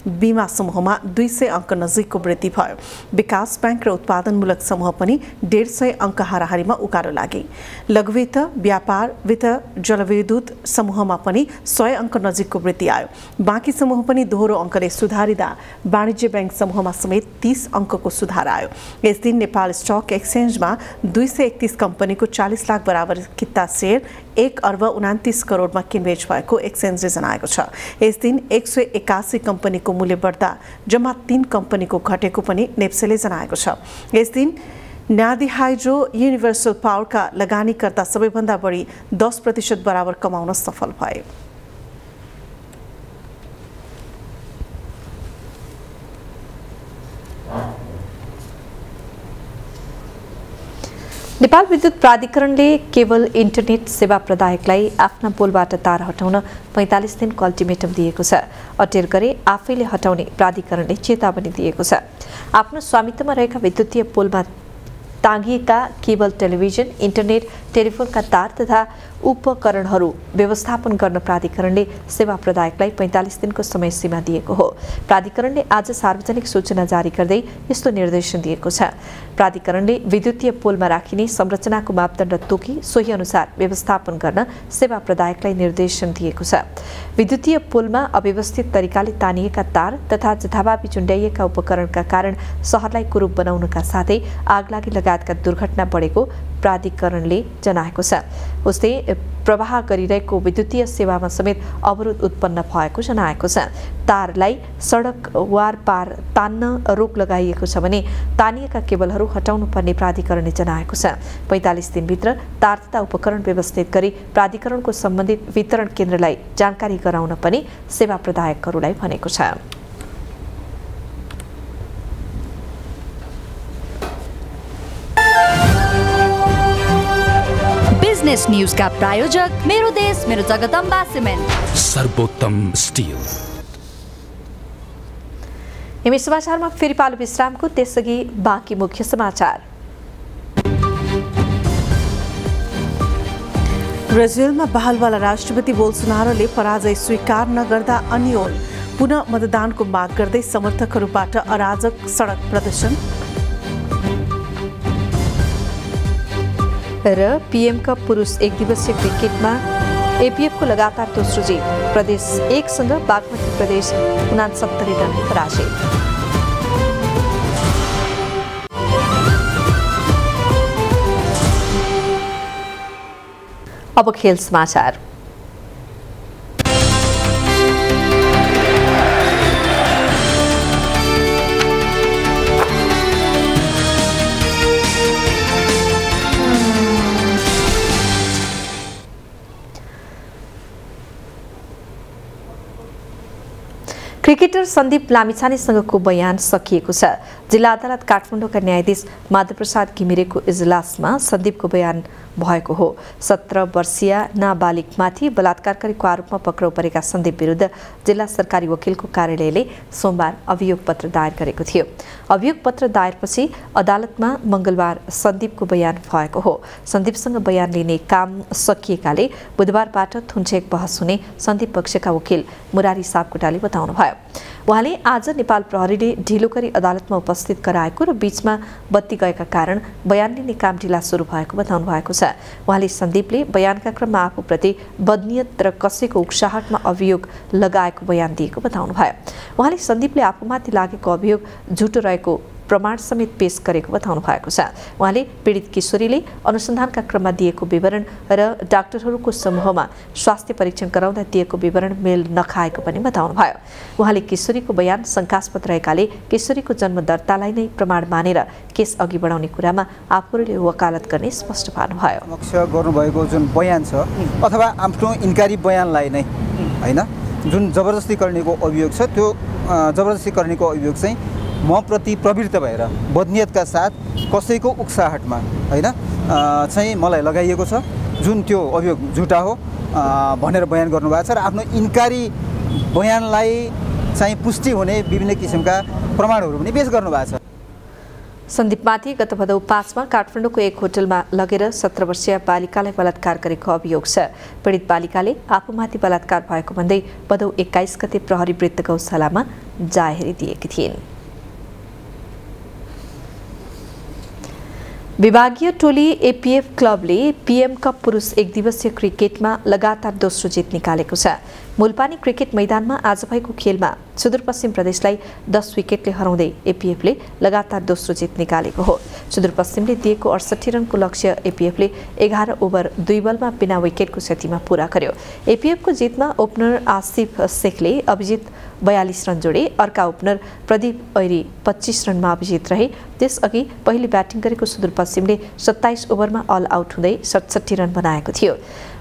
बिमा समूहमा दुई सय अङ्क नजिकको वृद्धि भयो। विकास ब्याङ्क र उत्पादनमूलक समूह पनि डेढ सय अङ्क हाराहारीमा उकालो लागे। लघुवित्त व्यापार वित्त जलविद्युत समूहमा पनि सय अङ्क नजिकको वृद्धि आयो। बाँकी समूह पनि दोहोरो अङ्कले सुधारिँदा वाणिज्य ब्याङ्क समूहमा समेत तिस अङ्कको सुधार आयो। यस दिन नेपाल स्टक एक्सचेन्जमा दुई सय एकतिस कम्पनीको चालिस लाख बराबर किता सेयर एक अर्ब उनातिस करोडमा किनबेच भएको एक्सचेन्जले जनाएको छ। यस दिन एक सय एकासी कम्पनीको मूल्य बढ्दा जम्मा तीन कम्पनीको घटेको पनि नेप्सेले जनाएको छ। यस दिन न्यादी हाइड्रो युनिभर्सल पावरका लगानीकर्ता सबैभन्दा बढी दस प्रतिशत बराबर कमाउन सफल भए। नेपाल विद्युत प्राधिकरणले केवल इन्टरनेट सेवा प्रदायकलाई आफ्ना पोलबाट तार हटाउन पैँतालिस दिनको अल्टिमेटम दिएको छ। अटेर गरे आफैले हटाउने प्राधिकरणले चेतावनी दिएको छ। आफ्नो स्वामित्वमा रहेका विद्युतीय पोलमा तागिएका केबल टेलिभिजन इन्टरनेट टेलिफोनका तार तथा उपकरणहरू व्यवस्थापन गर्न प्राधिकरणले सेवा प्रदायकलाई पैँतालिस दिनको समय सीमा दिएको हो। प्राधिकरणले आज सार्वजनिक सूचना जारी गर्दै यस्तो निर्देशन दिएको छ। प्राधिकरणले विद्युतीय पोलमा राखिने संरचनाको मापदण्ड तोकी सोही अनुसार व्यवस्थापन गर्न सेवा प्रदायकलाई निर्देशन दिएको छ। विद्युतीय पोलमा अव्यवस्थित तरिकाले तानिएका तार तथा जथाभावी चुन्ड्याइएका उपकरणका कारण सहरलाई कुरूप बनाउनका साथै आगलागी लगायतका दुर्घटना बढेको प्राधिकरणले जनाएको छ। उस्तै प्रवाह गरिरहेको विद्युतीय सेवामा समेत अवरोध उत्पन्न भएको जनाएको छ। तारलाई सडक वार पार तान्न रोक लगाइएको छ भने तानिएका केबलहरू हटाउनु पर्ने प्राधिकरणले जनाएको छ। पैँतालिस दिनभित्र तार तथा उपकरण व्यवस्थित गरी प्राधिकरणको सम्बन्धित वितरण केन्द्रलाई जानकारी गराउन पनि सेवा प्रदायकहरूलाई भनेको छ। बिजनेस न्यूज का प्रायोजक मेरो देश मेरो जगदम्बा सिमेन्ट। सर्वोत्तम स्टिल। हिमी समाचारमा फेरि पालो विश्रामको त्यसअघि बाँकी मुख्य समाचार। ब्राजिलमा बहालवाला राष्ट्रपति बोल्सोनारोले पराजय स्वीकार नगर्दा अन्यल पुनः मतदानको माग गर्दै समर्थकहरूबाट अराजक सडक प्रदर्शन। र पिएम कप पुरुष एक दिवसीय क्रिकेटमा एपिएफको लगातार दोस्रो जित प्रदेश एकसँग बागमती प्रदेश उनासत्तरी रन पराजित अब खेल समाचार क्रिकेटर सन्दीप लामिछानेसँगको बयान सकिएको छ। जिल्ला अदालत काठमाडौँका न्यायाधीश माधव प्रसाद घिमिरेको इजलासमा सन्दीपको बयान भएको हो। सत्र वर्षीय नाबालिगमाथि बलात्कार गरेको आरोपमा पक्राउ परेका सन्दीप विरुद्ध जिल्ला सरकारी वकिलको कार्यालयले सोमबार अभियोग पत्र दायर गरेको थियो। अभियोग पत्र दायरपछि अदालतमा मङ्गलबार सन्दीपको बयान भएको हो। सन्दीपसँग बयान लिने काम सकिएकाले बुधबारबाट थुन्चेक बहस हुने सन्दीप पक्षका वकिल मुरारी सापकोटाले बताउनुभयो। उहाँले आज नेपाल प्रहरीले ढिलो गरी अदालतमा उपस्थित गराएको र बीचमा बत्ती गएका कारण बयान लिने काम ढिला सुरु भएको बताउनु भएको छ। उहाँले सन्दीपले बयानका क्रममा आफूप्रति बदनियत र कसैको उक्साहटमा अभियोग लगाएको बयान दिएको बताउनुभयो। उहाँले सन्दीपले आफूमाथि लागेको अभियोग झुटो रहेको प्रमाण समेत पेश गरेको बताउनु भएको छ। उहाँले पीडित किशोरीले अनुसन्धानका क्रममा दिएको विवरण र डाक्टरहरूको समूहमा स्वास्थ्य परीक्षण गराउँदा दिएको विवरण मेल नखाएको पनि बताउनुभयो। उहाँले किशोरीको बयान शङ्कास्पद रहेकाले किशोरीको जन्म दर्तालाई नै प्रमाण मानेर केस अघि बढाउने कुरामा आफूले वकालत गर्ने स्पष्ट पार्नुभयो। गर्नुभएको जुन बयान छ अथवा आफ्नो इन्कारी बयानलाई नै होइन? जुन जबरजस्ती गर्नेको अभियोग छ त्यो जबरजस्ती गर्नेको अभियोग चाहिँ म प्रति प्रवृत्त भएर बदनियतका साथ कसैको उक्साहटमा होइन चाहिँ मलाई लगाइएको छ। जुन त्यो अभियोग झुटा हो भनेर बयान गर्नुभएको छ र आफ्नो इन्कारी बयानलाई चाहिँ पुष्टि हुने विभिन्न किसिमका प्रमाणहरू पनि पेस गर्नुभएको छ। सन्दीपमाथि गत भदौ पाँचमा काठमाडौँको एक होटलमा लगेर सत्र वर्षीय बालिकालाई बलात्कार गरेको अभियोग छ। पीडित बालिकाले आफूमाथि बलात्कार भएको भन्दै भदौ एक्काइस गते प्रहरी वृत्त गौशालामा जाहेरी दिएकी थिइन्। विभागीय टोली एपिएफ क्लबले पिएम कप पुरुष एक दिवसीय क्रिकेटमा लगातार दोस्रो जित निकालेको छ। मुलपानी क्रिकेट मैदानमा आज भएको खेलमा सुदूरपश्चिम प्रदेशलाई दस विकेटले हराउँदै एपिएफले लगातार दोस्रो जित निकालेको हो। सुदूरपश्चिमले दिएको अडसठी रनको लक्ष्य एपिएफले एघार ओभर दुई बलमा बिना विकेटको क्षतिमा पुरा गर्यो। एपिएफको जितमा ओपनर आसिफ शेखले अभिजित बयालिस रन जोडे अर्का ओपनर प्रदीप ऐरी पच्चिस रनमा अभिजित रहे। त्यसअघि पहिले ब्याटिङ गरेको सुदूरपश्चिमले सत्ताइस ओभरमा अल आउट हुँदै सडसठी रन बनाएको थियो।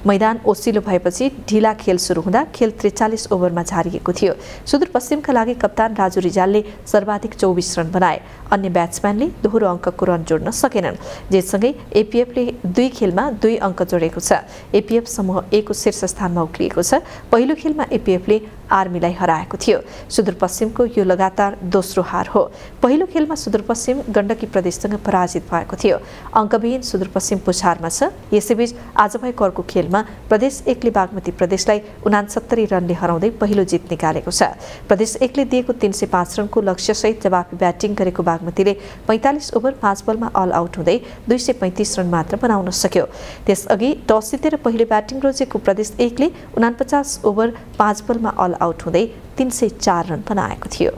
मैदान ओसिलो भएपछि ढिला खेल सुरु हुँदा खेल त्रिचालिस ओभरमा झारिएको थियो। सुदूरपश्चिमका लागि कप्तान राजु रिजालले सर्वाधिक चौबिस रन बनाए। अन्य ब्याट्सम्यानले दोहोरो अङ्कको रन जोड्न सकेनन्। जेसँगै एपिएफले दुई खेलमा दुई अङ्क जोडेको छ। एपिएफ समूह एको शीर्ष स्थानमा उक्लिएको छ। पहिलो खेलमा एपिएफले आर्मीलाई हराएको थियो। सुदूरपश्चिमको यो लगातार दोस्रो हार हो। पहिलो खेलमा सुदूरपश्चिम गण्डकी प्रदेशसँग पराजित भएको थियो। अङ्कविहीन सुदूरपश्चिम पुछारमा छ। यसैबीच आज भएको अर्को खेलमा प्रदेश एकले बागमती प्रदेशलाई उनासत्तरी रनले हराउँदै पहिलो जित निकालेको छ। प्रदेश एकले दिएको तिन सय पाँच रनको लक्ष्यसहित जवाफी ब्याटिङ गरेको बागमतीले पैँतालिस ओभर पाँच बलमा अल आउट हुँदै दुई सय पैँतिस रन मात्र बनाउन सक्यो। त्यसअघि टस जितेर पहिले ब्याटिङ रोजेको प्रदेश एकले उनापचास ओभर पाँच बलमा अल आउट हुँदै तिन सय चार रन बनाएको थियो।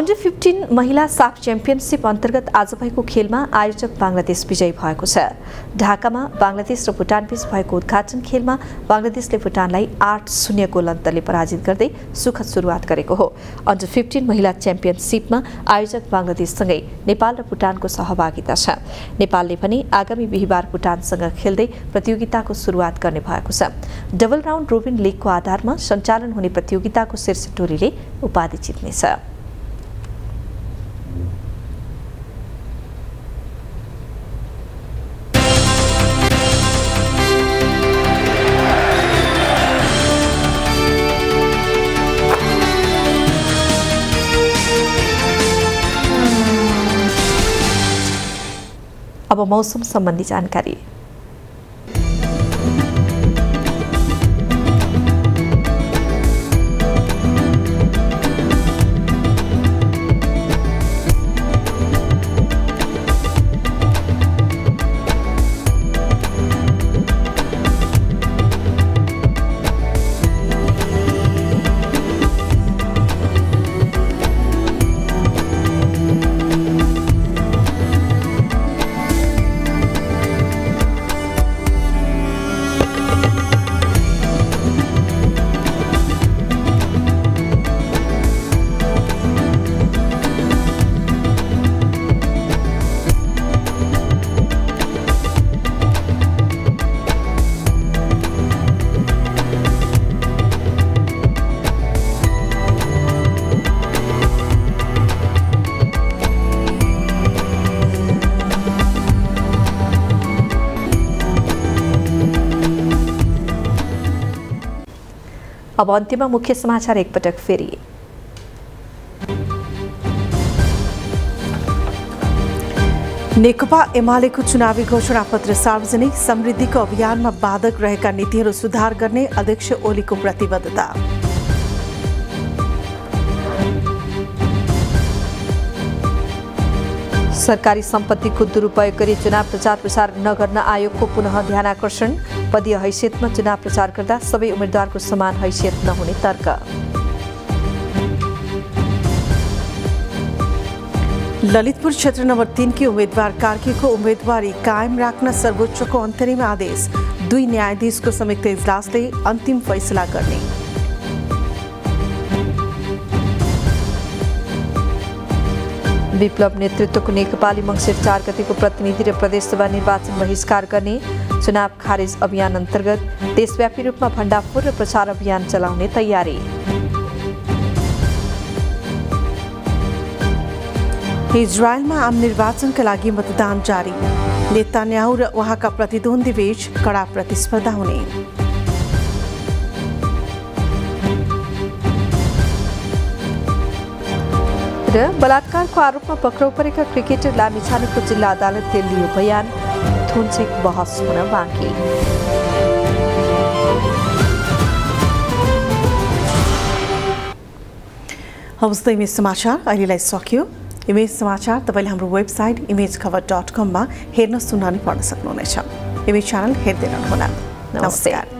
अन्डर फिफ्टिन महिला साफ च्याम्पियनसिप अन्तर्गत आज भएको खेलमा आयोजक बाङ्लादेश विजयी भएको छ। ढाकामा बङ्गलादेश र भुटान बीच भएको उद्घाटन खेलमा बङ्गलादेशले भुटानलाई आठ शून्य गोल अन्तरले पराजित गर्दै सुखद सुरुवात गरेको हो। अन्डर फिफ्टिन महिला च्याम्पियनसिपमा आयोजक बङ्गलादेशसँगै नेपाल र भुटानको सहभागिता छ। नेपालले पनि आगामी बिहिबार भुटानसँग खेल्दै प्रतियोगिताको सुरुवात गर्ने भएको छ। डबल राउन्ड रोबिन लिगको आधारमा सञ्चालन हुने प्रतियोगिताको शीर्ष टोलीले उपाधि जित्नेछ। अब मौसम सम्बन्धी जानकारी अब अन्त्यमा मुख्य समाचार एकपटक फेरि। नेकपा एमालेको चुनावी घोषणापत्र सार्वजनिक समृद्धिको अभियानमा बाधक रहेका नीतिहरू सुधार गर्ने अध्यक्ष ओलीको प्रतिबद्धता। सरकारी सम्पत्तिको दुरुपयोग गरी चुनाव प्रचार प्रसार नगर्न आयोगको पुनः ध्यानाकर्षण। पदीय हैसियतमा चुनाव प्रचार गर्दा सबै उम्मेद्वारको समान हैसियत नहुने तर्क। ललितपुर क्षेत्र नम्बर तीनकी उम्मेद्वार कार्कीको उम्मेदवारी कायम राख्न सर्वोच्चको अन्तरिम आदेश। दुई न्यायाधीशको संयुक्त इजलासले अन्तिम फैसला गर्ने। विप्लव नेतृत्वको नेकपाली मङ्सिर चार गतिको प्रतिनिधि र प्रदेशसभा निर्वाचन बहिष्कार गर्ने चुनाव खारेज अभियान अन्तर्गत देशव्यापी रूपमा भण्डाफोर र प्रचार अभियान चलाउने तयारी। इजरायलमा आम निर्वाचनका लागि मतदान जारी। नेतान्याहु र उहाँका प्रतिद्वन्दी बीच कडा प्रतिस्पर्धा हुने। र बलात्कारको आरोपमा पक्राउ परेका क्रिकेटर लामिछानेको जिल्ला अदालतले लियो बयान। थुनछेक बहस हुन बाँकी। हवस् त इमेज समाचार अहिलेलाई सकियो। इमेज समाचार तपाईँले हाम्रो वेबसाइट इमेज खबर डट कममा हेर्न सुन्न पनि पढ्न सक्नुहुनेछ इमेज च्यानल हेर्दै रहनुहोला नमस्कार।